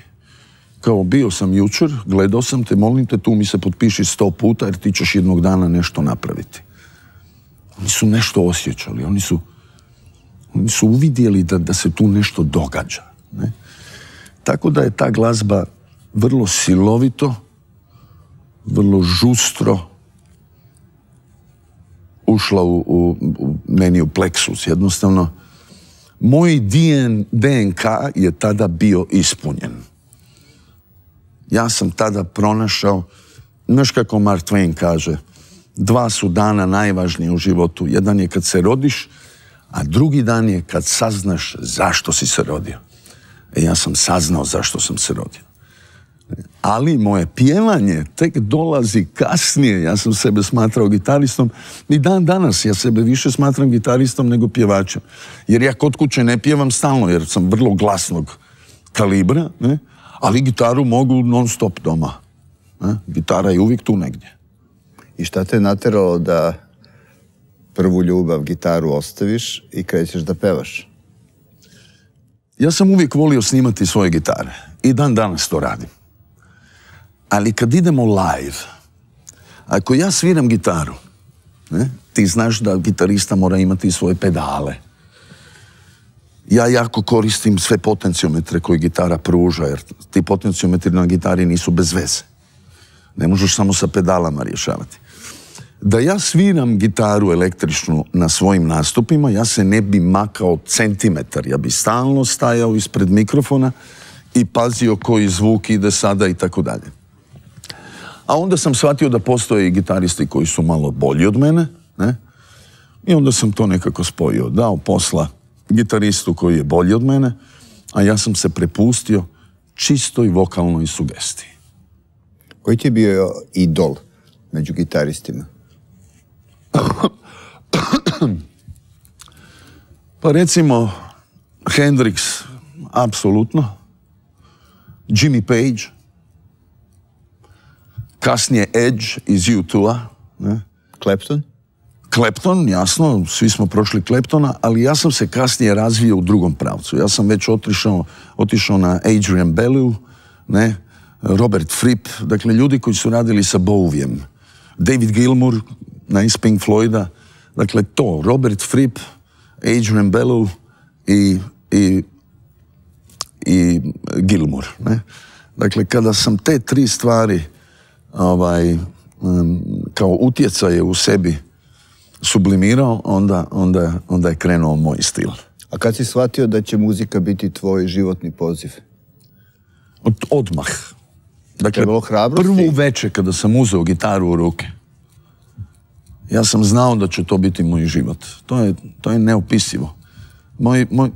Kao bio sam jučer, gledao sam te, molim te, tu mi se potpiši sto puta jer ti ćeš jednog dana nešto napraviti. Oni su nešto osjećali, oni su, oni su uvidjeli da, da se tu nešto događa. Ne? Tako da je ta glazba vrlo silovito, vrlo žustro ušla u, u, u meni u pleksus. Jednostavno, moj DN, DNK je tada bio ispunjen. Ja sam tada pronašao, znaš kako Mark Twain kaže, dva su dana najvažnije u životu. Jedan je kad se rodiš, a drugi dan je kad saznaš zašto si se rodio. E, ja sam saznao zašto sam se rodio. Ali moje pjevanje tek dolazi kasnije. Ja sam sebe smatrao gitaristom i dan danas ja sebe više smatram gitaristom nego pjevačem. Jer ja kod kuće ne pjevam stalno jer sam vrlo glasnog kalibra, ne? ali gitaru mogu non stop doma. Ne? Gitara je uvijek tu negdje. I šta te nateralo da prvu ljubav, gitaru ostaviš i krećeš da pevaš? Ja sam uvijek volio snimati svoje gitare. I dan danas to radim. Ali kad idemo live, ako ja sviram gitaru, ti znaš da gitarista mora imati svoje pedale. Ja jako koristim sve potenciometre koje gitara pruža, jer ti potenciometri na gitari nisu bez veze. Ne možeš samo sa pedalama rješavati. Da ja sviram gitaru električnu na svojim nastupima, ja se ne bi makao centimetar. Ja bi stalno stajao ispred mikrofona i pazio koji zvuk ide sada i tako dalje. A onda sam shvatio da postoje i gitaristi koji su malo bolji od mene, ne? I onda sam to nekako spojio. Dao posla gitaristu koji je bolji od mene, a ja sam se prepustio čistoj vokalnoj sugestiji. Koji ti je bio idol među gitaristima? Pa recimo Hendrix, apsolutno. Jimmy Page. Kasnije Edge iz U2-a. Ne? Clapton? Clapton, jasno, svi smo prošli Claptona, ali ja sam se kasnije razvio u drugom pravcu. Ja sam već otišao, otišao na Adrian Bellew, ne, Robert Fripp, dakle ljudi koji su radili sa Bowiem. David Gilmour, na iz Pink Floyda, dakle to, Robert Fripp, Adrian Bellew i, i, i Gilmour, ne. Dakle, kada sam te tri stvari ovaj, um, kao utjecaje u sebi sublimirao, onda, onda, onda je krenuo moj stil. A kad si shvatio da će muzika biti tvoj životni poziv? Od, odmah. Dakle, prvu večer kada sam uzeo gitaru u ruke, ja sam znao da će to biti moj život. To je, to je neopisivo. Moj, moj,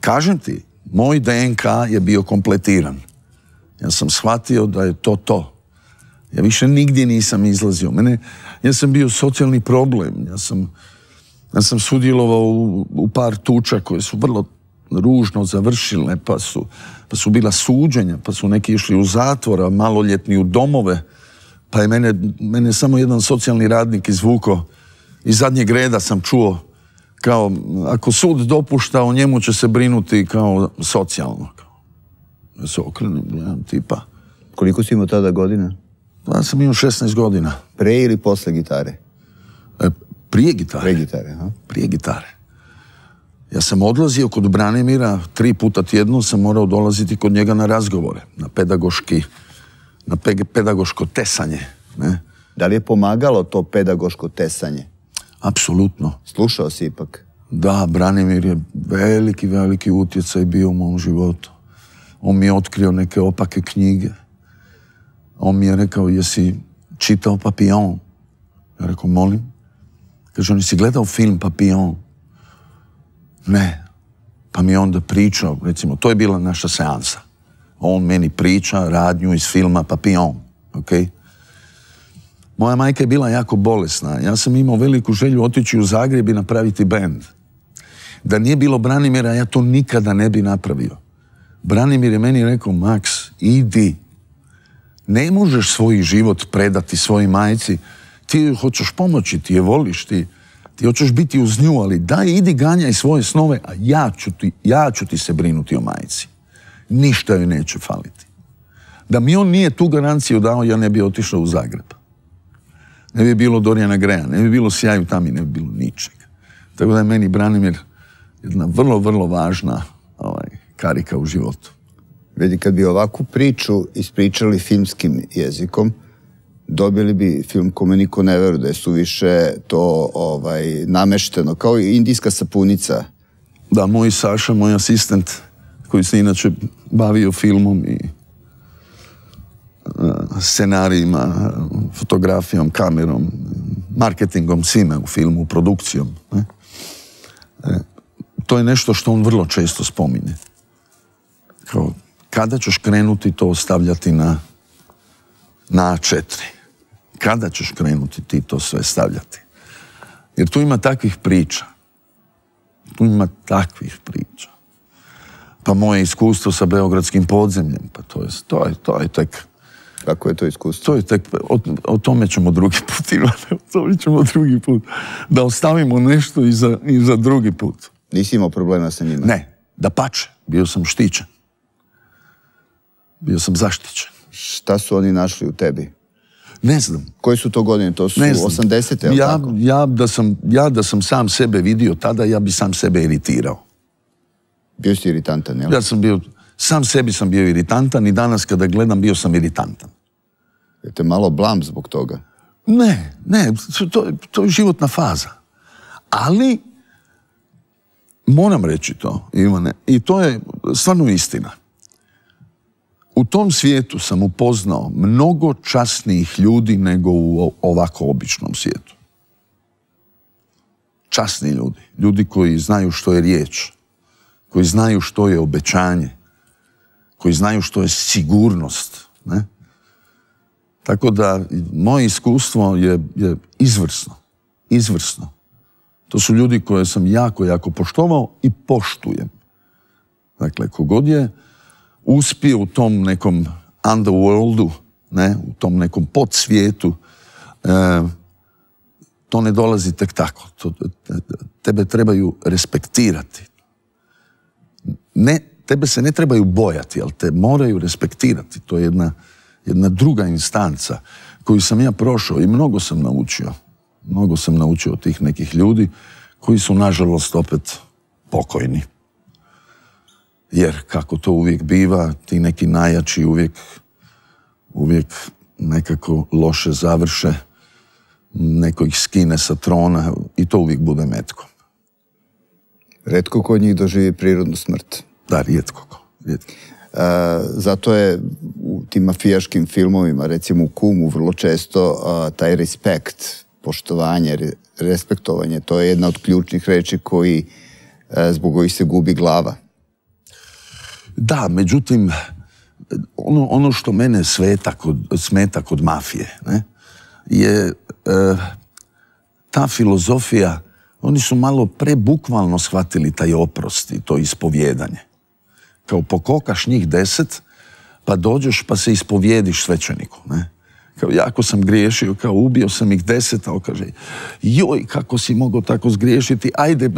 kažem ti, moj DNK je bio kompletiran. Ja sam shvatio da je to to. Ja više nigdje nisam izlazio. Mene, ja sam bio socijalni problem. Ja sam, ja sam sudjelovao u, par tuča koje su vrlo ružno završile, pa su, pa su bila suđenja, pa su neki išli u zatvor, a maloljetni u domove. Pa je mene, mene samo jedan socijalni radnik izvuko iz zadnjeg reda sam čuo kao, ako sud dopušta, o njemu će se brinuti kao socijalno. Ja se okrenem, gledam tipa. Koliko si imao tada godina? Ja sam imao 16 godina. Pre ili posle gitare? E, prije gitare. Pre gitare, ha? Prije gitare. Ja sam odlazio kod Branimira, tri puta tjedno sam morao dolaziti kod njega na razgovore, na pedagoški, na pe- pedagoško tesanje. Ne? Da li je pomagalo to pedagoško tesanje? Apsolutno. Slušao si ipak? Da, Branimir je veliki, veliki utjecaj bio u mom životu. On mi je otkrio neke opake knjige. On mi je rekao, jesi čitao Papillon? Ja rekao, molim. Kaže, on jesi gledao film Papillon? Ne. Pa mi je onda pričao, recimo, to je bila naša seansa. On meni priča radnju iz filma Papillon, ok? Moja majka je bila jako bolesna. Ja sam imao veliku želju otići u Zagreb i napraviti bend. Da nije bilo Branimira, ja to nikada ne bi napravio. Branimir je meni rekao, Max, idi. Ne možeš svoj život predati svojoj majci. Ti joj hoćeš pomoći, ti je voliš, ti, ti hoćeš biti uz nju, ali daj, idi ganjaj svoje snove, a ja ću ti, ja ću ti se brinuti o majci. Ništa joj neće faliti. Da mi on nije tu garanciju dao, ja ne bi otišao u Zagreb. Ne bi bilo Dorijana Greja, ne bi bilo Sjaju tami, ne bi bilo ničega. Tako da je meni Branimir jedna vrlo, vrlo važna ovaj, karika u životu. Vidi, kad bi ovakvu priču ispričali filmskim jezikom, dobili bi film kome niko ne veruje da je suviše to ovaj, namešteno, kao i indijska sapunica. Da, moj Saša, moj asistent, koji se inače bavio filmom i uh, scenarijima, fotografijom, kamerom, marketingom, svime u filmu, produkcijom. E, to je nešto što on vrlo često spominje. kao, kada ćeš krenuti to stavljati na, na A4? Kada ćeš krenuti ti to sve stavljati? Jer tu ima takvih priča. Tu ima takvih priča. Pa moje iskustvo sa Beogradskim podzemljem, pa to je, to je, to je tek... Kako je to iskustvo? To je tek, o, o tome ćemo drugi put, Ivane, o tome ćemo drugi put. Da ostavimo nešto i za, i za drugi put. Nisi imao problema sa njima? Ne, da pače, bio sam štićen. Bio sam zaštićen. Šta su oni našli u tebi? Ne znam. Koje su to godine? To su Ne znam. 80. jel ja, tako? ja, da sam, ja da sam sam sebe vidio tada, ja bi sam sebe iritirao. Bio si iritantan, jel? Ja sam bio, sam sebi sam bio iritantan i danas kada gledam bio sam iritantan. Je te malo blam zbog toga? Ne, ne, to, to je životna faza. Ali, moram reći to, Ivane, i to je stvarno istina. U tom svijetu sam upoznao mnogo časnijih ljudi nego u ovako običnom svijetu. Časni ljudi. Ljudi koji znaju što je riječ. Koji znaju što je obećanje. Koji znaju što je sigurnost. Ne? Tako da moje iskustvo je, je izvrsno. Izvrsno. To su ljudi koje sam jako, jako poštovao i poštujem. Dakle, kogod je uspio u tom nekom underworldu, ne, u tom nekom podsvijetu, e, to ne dolazi tek tako. To, tebe trebaju respektirati. Ne, tebe se ne trebaju bojati, ali te moraju respektirati. To je jedna, jedna druga instanca koju sam ja prošao i mnogo sam naučio. Mnogo sam naučio od tih nekih ljudi koji su, nažalost, opet pokojni. Jer kako to uvijek biva, ti neki najjači uvijek, uvijek nekako loše završe, neko ih skine sa trona i to uvijek bude metko. Redko kod njih doživi prirodnu smrt. Da, rijetko. ko, rijetko. E, zato je u tim mafijaškim filmovima, recimo u Kumu, vrlo često a, taj respekt, poštovanje, re- respektovanje, to je jedna od ključnih reči koji, e, zbog kojih se gubi glava. Da, međutim, ono, ono što mene sveta kod, smeta kod mafije ne, je e, ta filozofija, oni su malo prebukvalno shvatili taj oprost i to ispovjedanje. Kao pokokaš njih deset, pa dođeš pa se ispovjediš svećeniku. Ne? Kao jako sam griješio, kao ubio sam ih deset, a on kaže, joj, kako si mogao tako zgriješiti, ajde,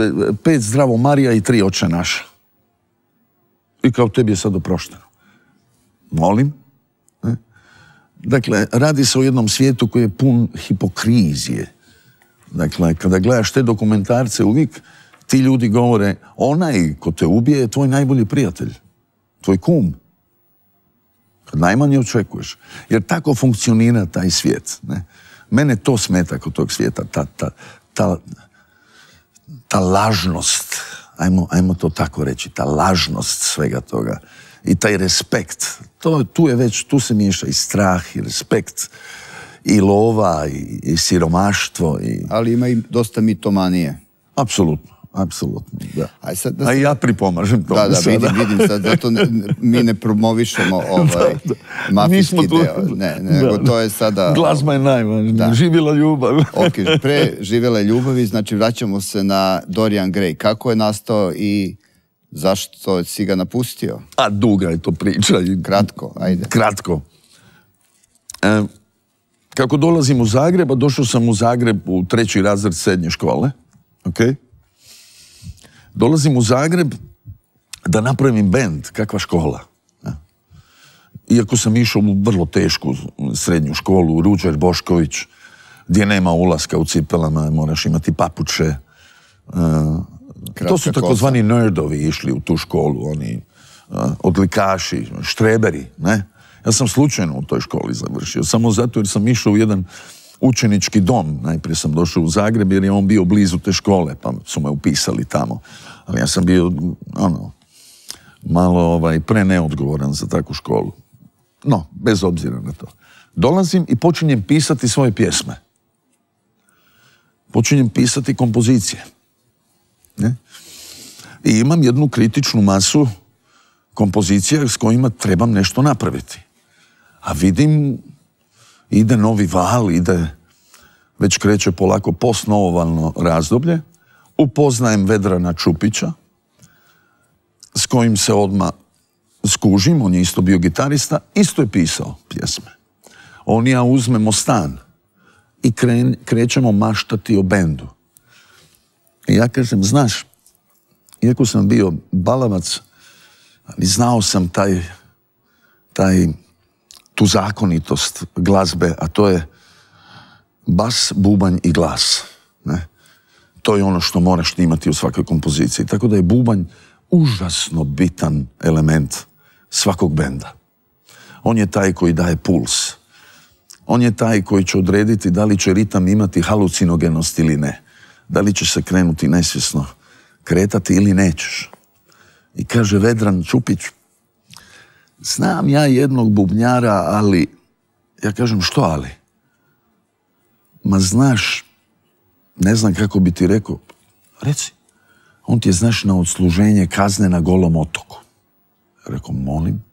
pet zdravo Marija i tri oče naša. I kao tebi je sad oprošteno. Molim? Dakle, radi se o jednom svijetu koji je pun hipokrizije. Dakle, kada gledaš te dokumentarce, uvijek ti ljudi govore, onaj ko te ubije je tvoj najbolji prijatelj, tvoj kum. Kad najmanje očekuješ. Jer tako funkcionira taj svijet. Ne? Mene to smeta kod tog svijeta, ta, ta, ta, ta lažnost, ajmo, ajmo to tako reći, ta lažnost svega toga i taj respekt. To, tu je već, tu se miješa i strah i respekt i lova i, i siromaštvo i Ali ima i dosta mitomanije. apsolutno, apsolutno, da. Aj sad da A ja pripomažem to. Da, da, vidim, vidim sad, zato ne, mi ne promovišemo ovaj da. mafijski Nismo deo. Ne, nego Da, to je sada... Glazba je najvažnija. Živjela ljubav. Ok, pre živele ljubavi, znači vraćamo se na Dorian Gray. Kako je nastao i zašto si ga napustio? A duga je to priča. Kratko, ajde. Kratko. E, kako dolazim u Zagreb, a došao sam u Zagreb u treći razred srednje škole, ok? Dolazim u Zagreb da napravim bend, kakva škola. Iako sam išao u vrlo tešku srednju školu, Ruđer Bošković, gdje nema ulaska u cipelama, moraš imati papuče. E, to su takozvani nerdovi išli u tu školu, oni a, odlikaši, štreberi, ne? Ja sam slučajno u toj školi završio, samo zato jer sam išao u jedan učenički dom. Najprije sam došao u Zagreb jer je on bio blizu te škole, pa su me upisali tamo. Ali ja sam bio, ono, malo ovaj, preneodgovoran za takvu školu. No, bez obzira na to. Dolazim i počinjem pisati svoje pjesme. Počinjem pisati kompozicije. Ne? I imam jednu kritičnu masu kompozicija s kojima trebam nešto napraviti. A vidim, ide novi val, ide, već kreće polako postnovovalno razdoblje, upoznajem Vedrana Čupića, s kojim se odmah skužim, on je isto bio gitarista, isto je pisao pjesme. On i ja uzmemo stan i krećemo maštati o bendu. I ja kažem, znaš, iako sam bio balavac, ali znao sam taj, taj, tu zakonitost glazbe, a to je bas, bubanj i glas. Ne? To je ono što moraš imati u svakoj kompoziciji. Tako da je bubanj užasno bitan element svakog benda. On je taj koji daje puls. On je taj koji će odrediti da li će ritam imati halucinogenost ili ne. Da li će se krenuti nesvjesno kretati ili nećeš. I kaže Vedran Čupić, znam ja jednog bubnjara, ali, ja kažem što ali? Ma znaš, ne znam kako bi ti rekao, reci, on ti je znaš na odsluženje kazne na golom otoku. Rekao, molim.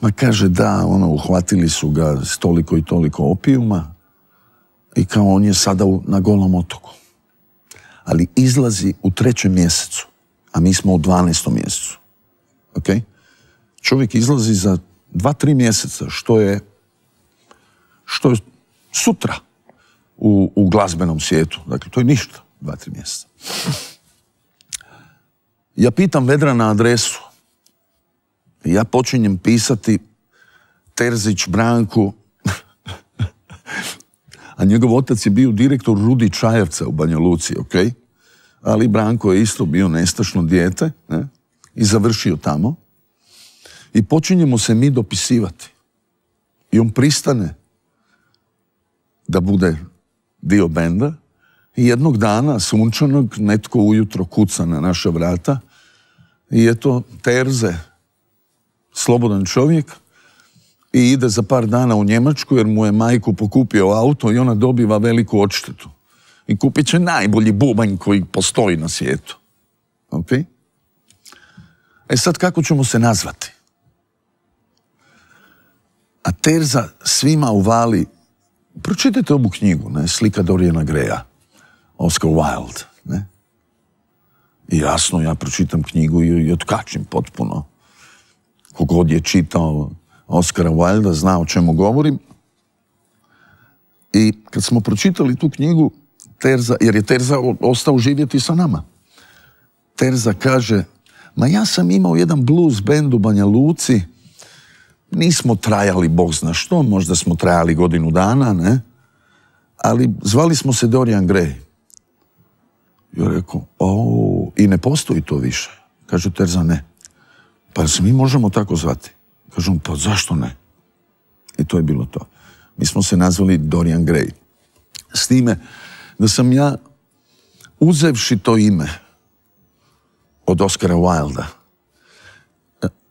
Ma kaže, da, ono, uhvatili su ga s toliko i toliko opijuma i kao on je sada na golom otoku. Ali izlazi u trećem mjesecu, a mi smo u dvanaestom mjesecu. Ok? Čovjek izlazi za dva, tri mjeseca, što je, što je sutra u, u glazbenom svijetu. Dakle, to je ništa, dva, tri mjeseca. Ja pitam Vedra na adresu. Ja počinjem pisati Terzić Branku, a njegov otac je bio direktor Rudi Čajevca u Banja Luci, ok? Ali Branko je isto bio nestašno dijete ne? i završio tamo. I počinjemo se mi dopisivati. I on pristane da bude dio benda i jednog dana sunčanog netko ujutro kuca na naša vrata i eto Terze, slobodan čovjek i ide za par dana u Njemačku jer mu je majku pokupio auto i ona dobiva veliku odštetu. I kupit će najbolji bubanj koji postoji na svijetu. E sad kako ćemo se nazvati? A Terza svima uvali, pročitajte ovu knjigu, ne, slika Dorijana Greja, Oscar Wilde, ne? I jasno, ja pročitam knjigu i, otkačim potpuno. Kogod je čitao Oscara Wilda zna o čemu govorim. I kad smo pročitali tu knjigu, Terza, jer je Terza ostao živjeti sa nama. Terza kaže, ma ja sam imao jedan blues band u Banja Luci, nismo trajali, bog zna što, možda smo trajali godinu dana, ne? Ali zvali smo se Dorian Gray. Ja rekao, o, i ne postoji to više. Kaže Terza, ne. Pa se mi možemo tako zvati? Kažem, pa zašto ne? I to je bilo to. Mi smo se nazvali Dorian Gray. S time da sam ja, uzevši to ime od Oscara Wilda,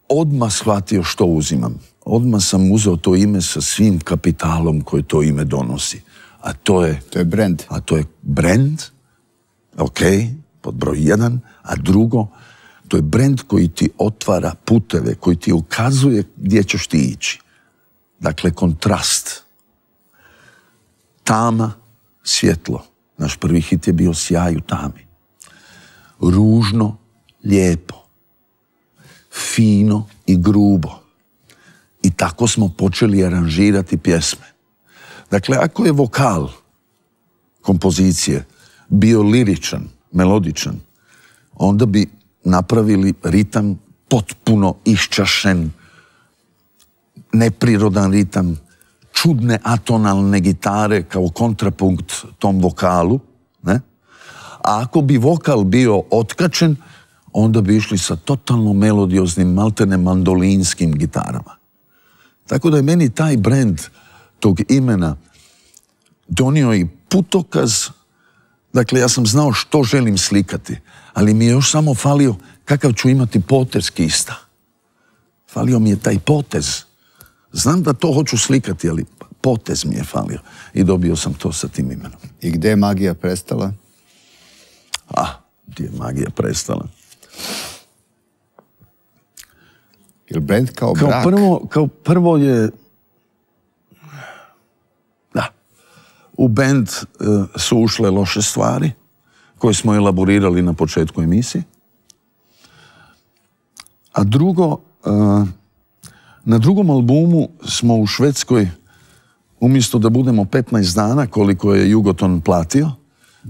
odmah shvatio što uzimam. Odmah sam uzeo to ime sa svim kapitalom koje to ime donosi. A to je... To je brand. A to je brand, ok, pod broj jedan, a drugo, to je brand koji ti otvara puteve, koji ti ukazuje gdje ćeš ti ići. Dakle, kontrast. Tama, svjetlo. Naš prvi hit je bio Sjaj u tami. Ružno, lijepo. Fino i grubo. I tako smo počeli aranžirati pjesme. Dakle, ako je vokal kompozicije bio liričan, melodičan, onda bi napravili ritam potpuno iščašen, neprirodan ritam, čudne atonalne gitare kao kontrapunkt tom vokalu, ne? A ako bi vokal bio otkačen, onda bi išli sa totalno melodioznim, maltene mandolinskim gitarama. Tako da je meni taj brand tog imena donio i putokaz Dakle, ja sam znao što želim slikati, ali mi je još samo falio kakav ću imati potez kista. Falio mi je taj potez. Znam da to hoću slikati, ali potez mi je falio. I dobio sam to sa tim imenom. I gdje je magija prestala? A, gdje je magija prestala? Jel band kao, Kao brak? prvo, kao prvo je... Da. U band e, su ušle loše stvari koje smo elaborirali na početku emisije. A drugo, e, na drugom albumu smo u Švedskoj, umjesto da budemo 15 dana koliko je Jugoton platio,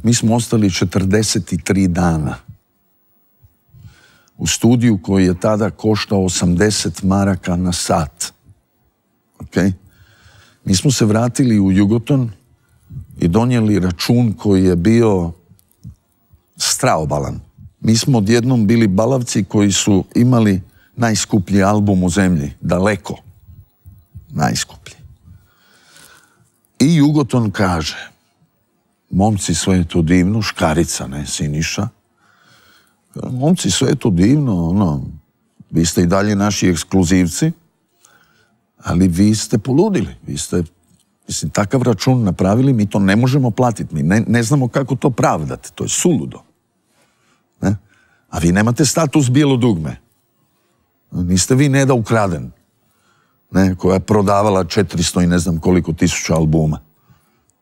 mi smo ostali 43 dana u studiju koji je tada koštao 80 maraka na sat. Ok? Mi smo se vratili u Jugoton i donijeli račun koji je bio straobalan. Mi smo odjednom bili balavci koji su imali najskuplji album u zemlji, daleko. Najskuplji. I Jugoton kaže, momci sve je to divno, škarica, ne, Siniša, momci, sve je to divno, ono, vi ste i dalje naši ekskluzivci, ali vi ste poludili, vi ste, mislim, takav račun napravili, mi to ne možemo platiti, mi ne, ne znamo kako to pravdati, to je suludo. Ne? A vi nemate status bijelo dugme. Niste vi Neda Ukraden, ne, koja je prodavala 400 i ne znam koliko tisuća albuma.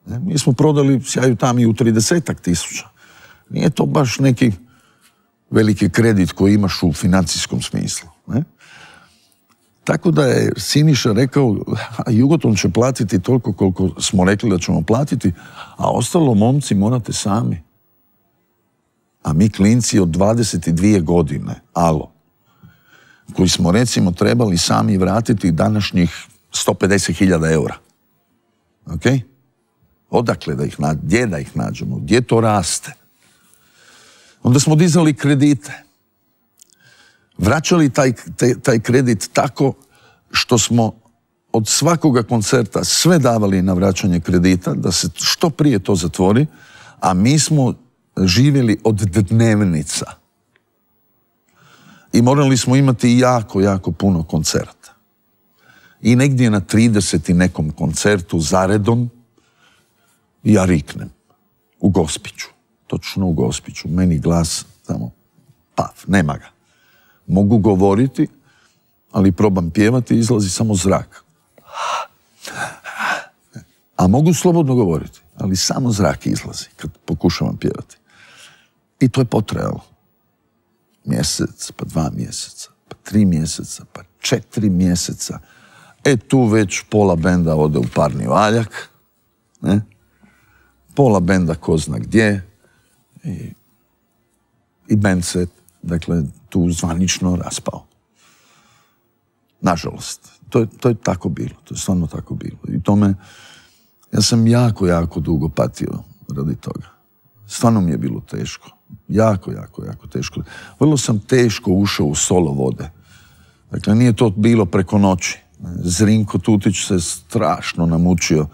Ne, mi smo prodali sjaju tam i u 30 tisuća. Nije to baš neki veliki kredit koji imaš u financijskom smislu. Ne? Tako da je Siniša rekao, Jugoton će platiti toliko koliko smo rekli da ćemo platiti, a ostalo momci morate sami. A mi klinci od 22 godine, alo, koji smo recimo trebali sami vratiti današnjih 150.000 eura. Ok? Odakle da ih nađemo, gdje da ih nađemo, gdje to raste? Onda smo dizali kredite. Vraćali taj, taj kredit tako što smo od svakoga koncerta sve davali na vraćanje kredita, da se što prije to zatvori, a mi smo živjeli od dnevnica. I morali smo imati jako, jako puno koncerta. I negdje na 30 i nekom koncertu zaredom ja riknem u Gospiću točno u Gospiću. Meni glas tamo, paf, nema ga. Mogu govoriti, ali probam pjevati izlazi samo zrak. A mogu slobodno govoriti, ali samo zrak izlazi kad pokušavam pjevati. I to je potrajalo. Mjesec, pa dva mjeseca, pa tri mjeseca, pa četiri mjeseca. E tu već pola benda ode u parni valjak? Pola benda ko zna gdje, i, i band se, dakle, tu zvanično raspao. Nažalost. To je, to je tako bilo. To je stvarno tako bilo. I tome, ja sam jako, jako dugo patio radi toga. Stvarno mi je bilo teško. Jako, jako, jako teško. Vrlo sam teško ušao u solo vode. Dakle, nije to bilo preko noći. Zrinko Tutić se strašno namučio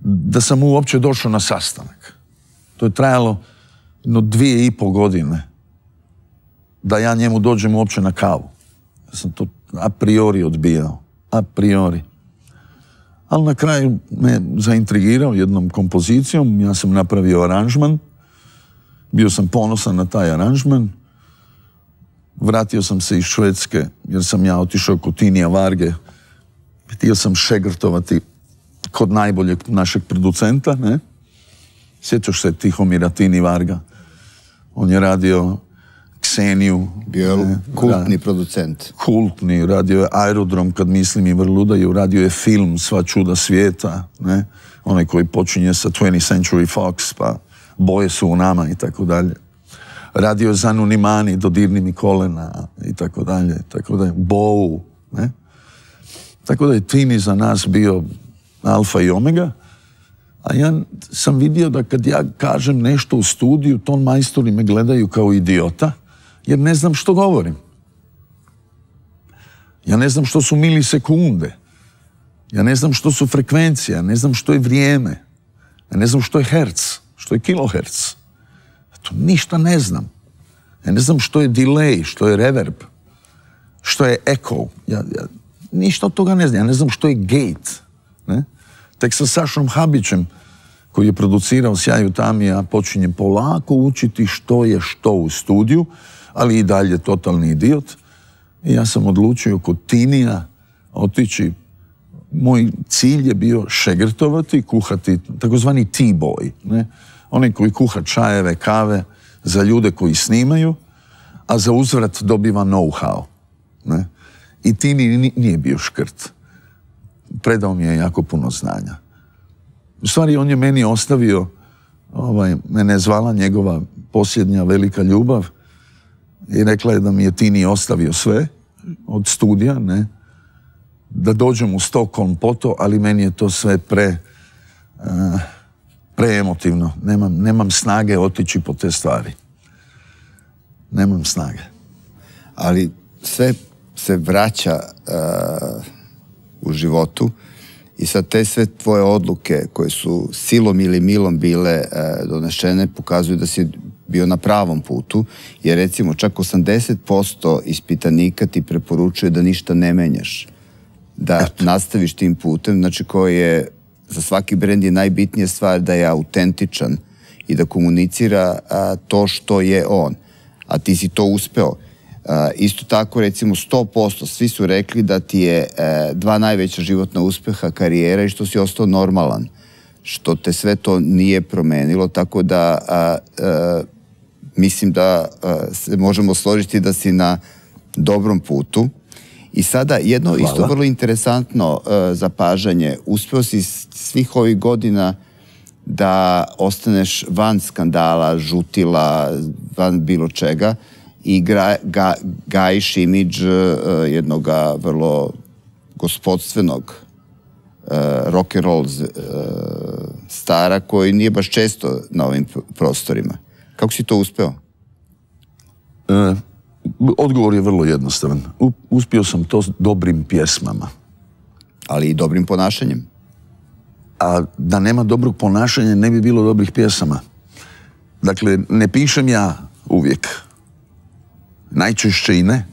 da sam uopće došao na sastanak. To je trajalo no dvije i pol godine da ja njemu dođem uopće na kavu. Ja sam to a priori odbijao. A priori. Ali na kraju me zaintrigirao jednom kompozicijom, ja sam napravio aranžman, bio sam ponosan na taj aranžman, vratio sam se iz Švedske, jer sam ja otišao kod Tinija Varge, htio sam šegrtovati kod najboljeg našeg producenta, ne? Sjećaš se Tihomira Tini Varga? On je radio Kseniju. Bio je kultni producent. Kultni, radio je Aerodrom, kad mislim i vrludaju, radio je film Sva čuda svijeta, ne? Onaj koji počinje sa 20th Century Fox, pa boje su u nama i tako dalje. Radio je Zanu Nimani, Dodirni mi kolena i tako dalje, tako dalje. Bow, ne? Tako da je Tini za nas bio alfa i omega. A ja sam vidio da kad ja kažem nešto u studiju, ton majstori me gledaju kao idiota, jer ne znam što govorim. Ja ne znam što su milisekunde. Ja ne znam što su frekvencije, ja ne znam što je vrijeme. Ja ne znam što je herc, što je kiloherc. To ništa ne znam. Ja ne znam što je delay, što je reverb, što je echo. Ja, ja ništa od toga ne znam. Ja ne znam što je gate. Ne? Tek sa Sašom Habićem, koji je producirao Sjaju Tamija, počinjem polako učiti što je što u studiju, ali i dalje totalni idiot. I ja sam odlučio kod Tinija otići. Moj cilj je bio šegrtovati, kuhati, takozvani T-boy. Oni koji kuha čajeve, kave za ljude koji snimaju, a za uzvrat dobiva know-how. I Tini nije bio škrt. Predao mi je jako puno znanja. U stvari on je meni ostavio, ovaj, mene je zvala njegova posljednja velika ljubav i rekla je da mi je Tini ostavio sve od studija, ne, da dođem u Stockholm po to, ali meni je to sve pre, uh, preemotivno. Nemam, nemam snage otići po te stvari. Nemam snage. Ali sve se vraća uh, u životu i sad te sve tvoje odluke koje su silom ili milom bile uh, donešene pokazuju da si bio na pravom putu, jer recimo čak 80% ispitanika ti preporučuje da ništa ne menjaš. Da Eto. nastaviš tim putem, znači koji je za svaki brend je najbitnija stvar da je autentičan i da komunicira a, to što je on. A ti si to uspeo. A, isto tako, recimo, 100%, svi su rekli da ti je a, e, dva najveća životna uspeha karijera i što si ostao normalan. Što te sve to nije promenilo, tako da a, a, mislim da se možemo složiti da si na dobrom putu. I sada jedno Hvala. isto vrlo interesantno uh, zapažanje. Uspeo si svih ovih godina da ostaneš van skandala, žutila, van bilo čega i gra, ga, gajiš imidž uh, jednog vrlo gospodstvenog uh, rock and roll uh, stara koji nije baš često na ovim prostorima. Kako si to uspeo? E, odgovor je vrlo jednostavan. U, uspio sam to s dobrim pjesmama. Ali i dobrim ponašanjem. A da nema dobrog ponašanja ne bi bilo dobrih pjesama. Dakle, ne pišem ja uvijek. Najčešće i ne.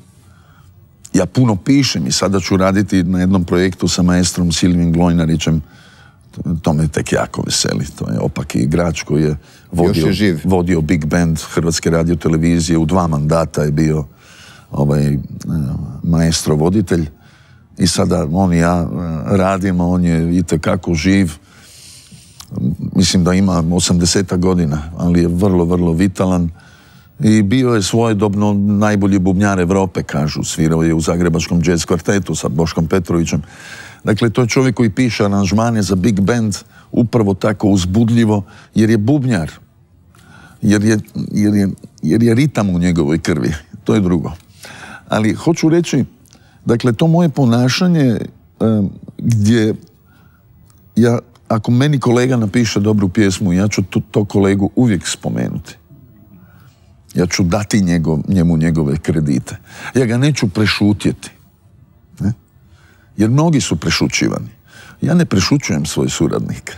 Ja puno pišem i sada ću raditi na jednom projektu sa maestrom Silvim Glojnarićem to me tek jako veseli. To je opaki igrač koji je vodio, je vodio Big Band Hrvatske radio televizije. U dva mandata je bio ovaj, maestro voditelj. I sada on i ja e, radimo, on je itekako živ. Mislim da ima 80 godina, ali je vrlo, vrlo vitalan. I bio je svojedobno najbolji bubnjar Evrope, kažu. Svirao je u Zagrebačkom jazz kvartetu sa Boškom Petrovićem. Dakle, to je čovjek koji piše aranžmane za big band upravo tako uzbudljivo, jer je bubnjar. Jer je, jer je, jer je ritam u njegovoj krvi. To je drugo. Ali hoću reći, dakle, to moje ponašanje gdje ja, ako meni kolega napiše dobru pjesmu, ja ću to, to kolegu uvijek spomenuti. Ja ću dati njemu njegove kredite. Ja ga neću prešutjeti. Jer mnogi su prešućivani. Ja ne prešućujem svoje suradnike.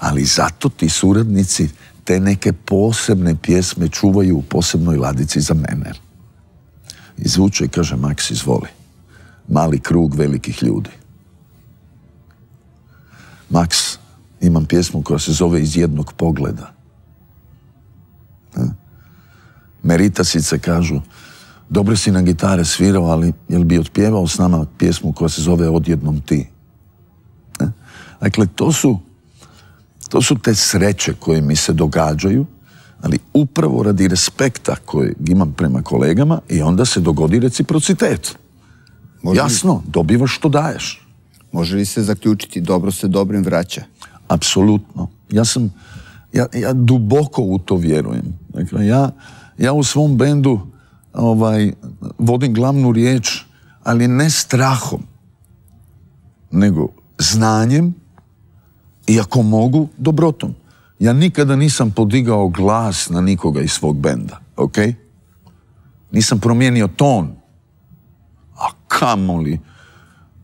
Ali zato ti suradnici te neke posebne pjesme čuvaju u posebnoj ladici za mene. Izvuče i kaže, Max, izvoli. Mali krug velikih ljudi. Max, imam pjesmu koja se zove Iz jednog pogleda. Meritasice kažu, dobro si na gitare svirao, ali jel bi otpjevao s nama pjesmu koja se zove Odjednom ti? Ne? Dakle, to su, to su te sreće koje mi se događaju, ali upravo radi respekta koji imam prema kolegama i onda se dogodi reciprocitet. Može Jasno, li, dobivaš što daješ. Može li se zaključiti dobro se dobrim vraća? Apsolutno. Ja sam, ja, ja duboko u to vjerujem. Dakle, ja, ja u svom bendu ovaj, vodim glavnu riječ, ali ne strahom, nego znanjem i ako mogu, dobrotom. Ja nikada nisam podigao glas na nikoga iz svog benda, ok? Nisam promijenio ton. A kamoli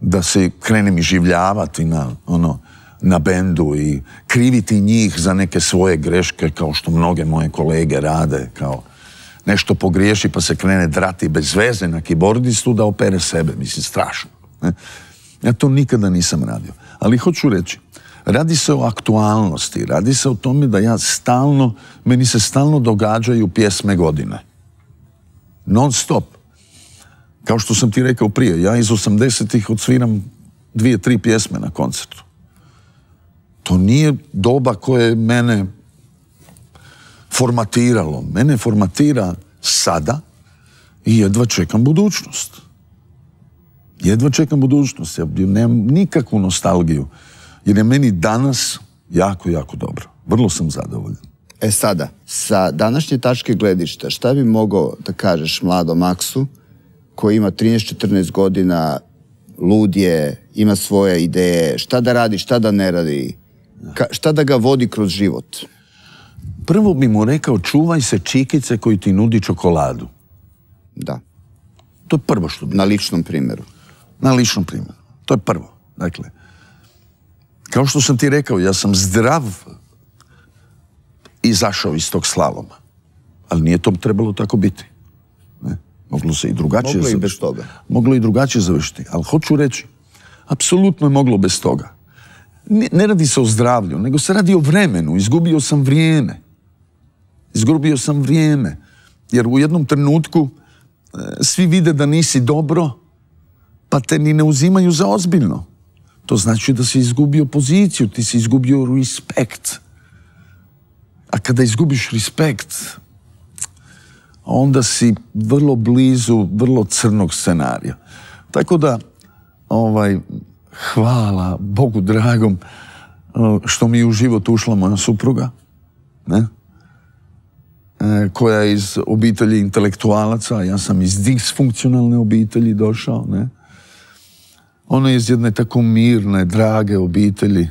da se krenem iživljavati na, ono, na bendu i kriviti njih za neke svoje greške kao što mnoge moje kolege rade, kao nešto pogriješi pa se krene drati bez veze na kibordistu da opere sebe. Mislim, strašno. Ja to nikada nisam radio. Ali hoću reći, radi se o aktualnosti, radi se o tome da ja stalno, meni se stalno događaju pjesme godine. Non stop. Kao što sam ti rekao prije, ja iz 80-ih odsviram dvije, tri pjesme na koncertu. To nije doba koje je mene formatiralo. Mene formatira sada i jedva čekam budućnost. Jedva čekam budućnost. Ja nemam nikakvu nostalgiju. Jer je meni danas jako, jako dobro. Vrlo sam zadovoljan. E sada, sa današnje tačke gledišta, šta bi mogao da kažeš mladom Maksu koji ima 13-14 godina, lud je, ima svoje ideje, šta da radi, šta da ne radi, šta da ga vodi kroz život? Prvo bi mu rekao čuvaj se čikice koji ti nudi čokoladu. Da. To je prvo što bi. Na ličnom primjeru. Na ličnom primjeru. To je prvo. Dakle, kao što sam ti rekao, ja sam zdrav izašao iz tog slaloma. Ali nije to trebalo tako biti. Ne? Moglo se i drugačije Moglo i bez toga. Moglo i drugačije završiti. Ali hoću reći, apsolutno je moglo bez toga. Ne, ne radi se o zdravlju, nego se radi o vremenu. Izgubio sam vrijeme. Izgubio sam vrijeme. Jer u jednom trenutku e, svi vide da nisi dobro, pa te ni ne uzimaju za ozbiljno. To znači da si izgubio poziciju, ti si izgubio respekt. A kada izgubiš respekt, onda si vrlo blizu, vrlo crnog scenarija. Tako da, ovaj, hvala Bogu dragom što mi je u život ušla moja supruga, ne? E, koja je iz obitelji intelektualaca, ja sam iz disfunkcionalne obitelji došao, ne? Ona je iz jedne tako mirne, drage obitelji,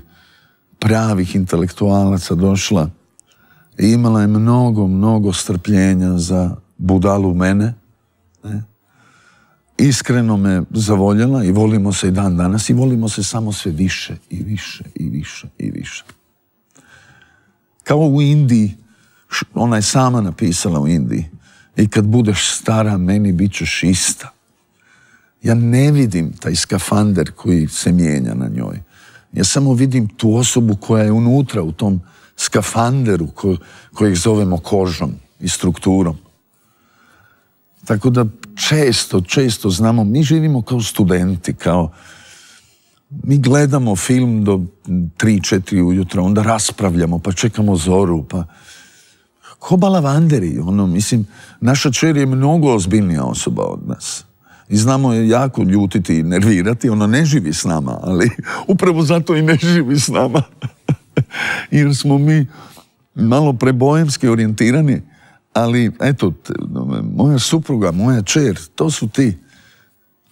pravih intelektualaca došla i imala je mnogo, mnogo strpljenja za budalu mene. Ne? Iskreno me zavoljela i volimo se i dan danas i volimo se samo sve više i više i više i više. Kao u Indiji, ona je sama napisala u Indiji i kad budeš stara, meni bit ćeš ista. Ja ne vidim taj skafander koji se mijenja na njoj. Ja samo vidim tu osobu koja je unutra u tom skafanderu ko, kojeg zovemo kožom i strukturom. Tako da često, često znamo, mi živimo kao studenti, kao mi gledamo film do 3-4 ujutro, onda raspravljamo, pa čekamo zoru, pa ko balavanderi, ono, mislim, naša čer je mnogo ozbiljnija osoba od nas. I znamo je jako ljutiti i nervirati, ona ne živi s nama, ali upravo zato i ne živi s nama. Jer smo mi malo prebojemski orijentirani, ali eto, moja supruga, moja čer, to su ti,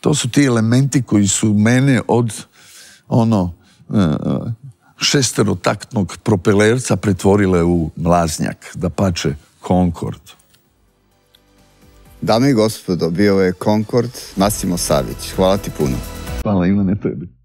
to su ti elementi koji su mene od ono e, šesterotaktnog propelerca pretvorile u mlaznjak, da pače Concord. Dame i gospodo, bio je Concord Masimo Savić. Hvala ti puno. Hvala Ivane tebi.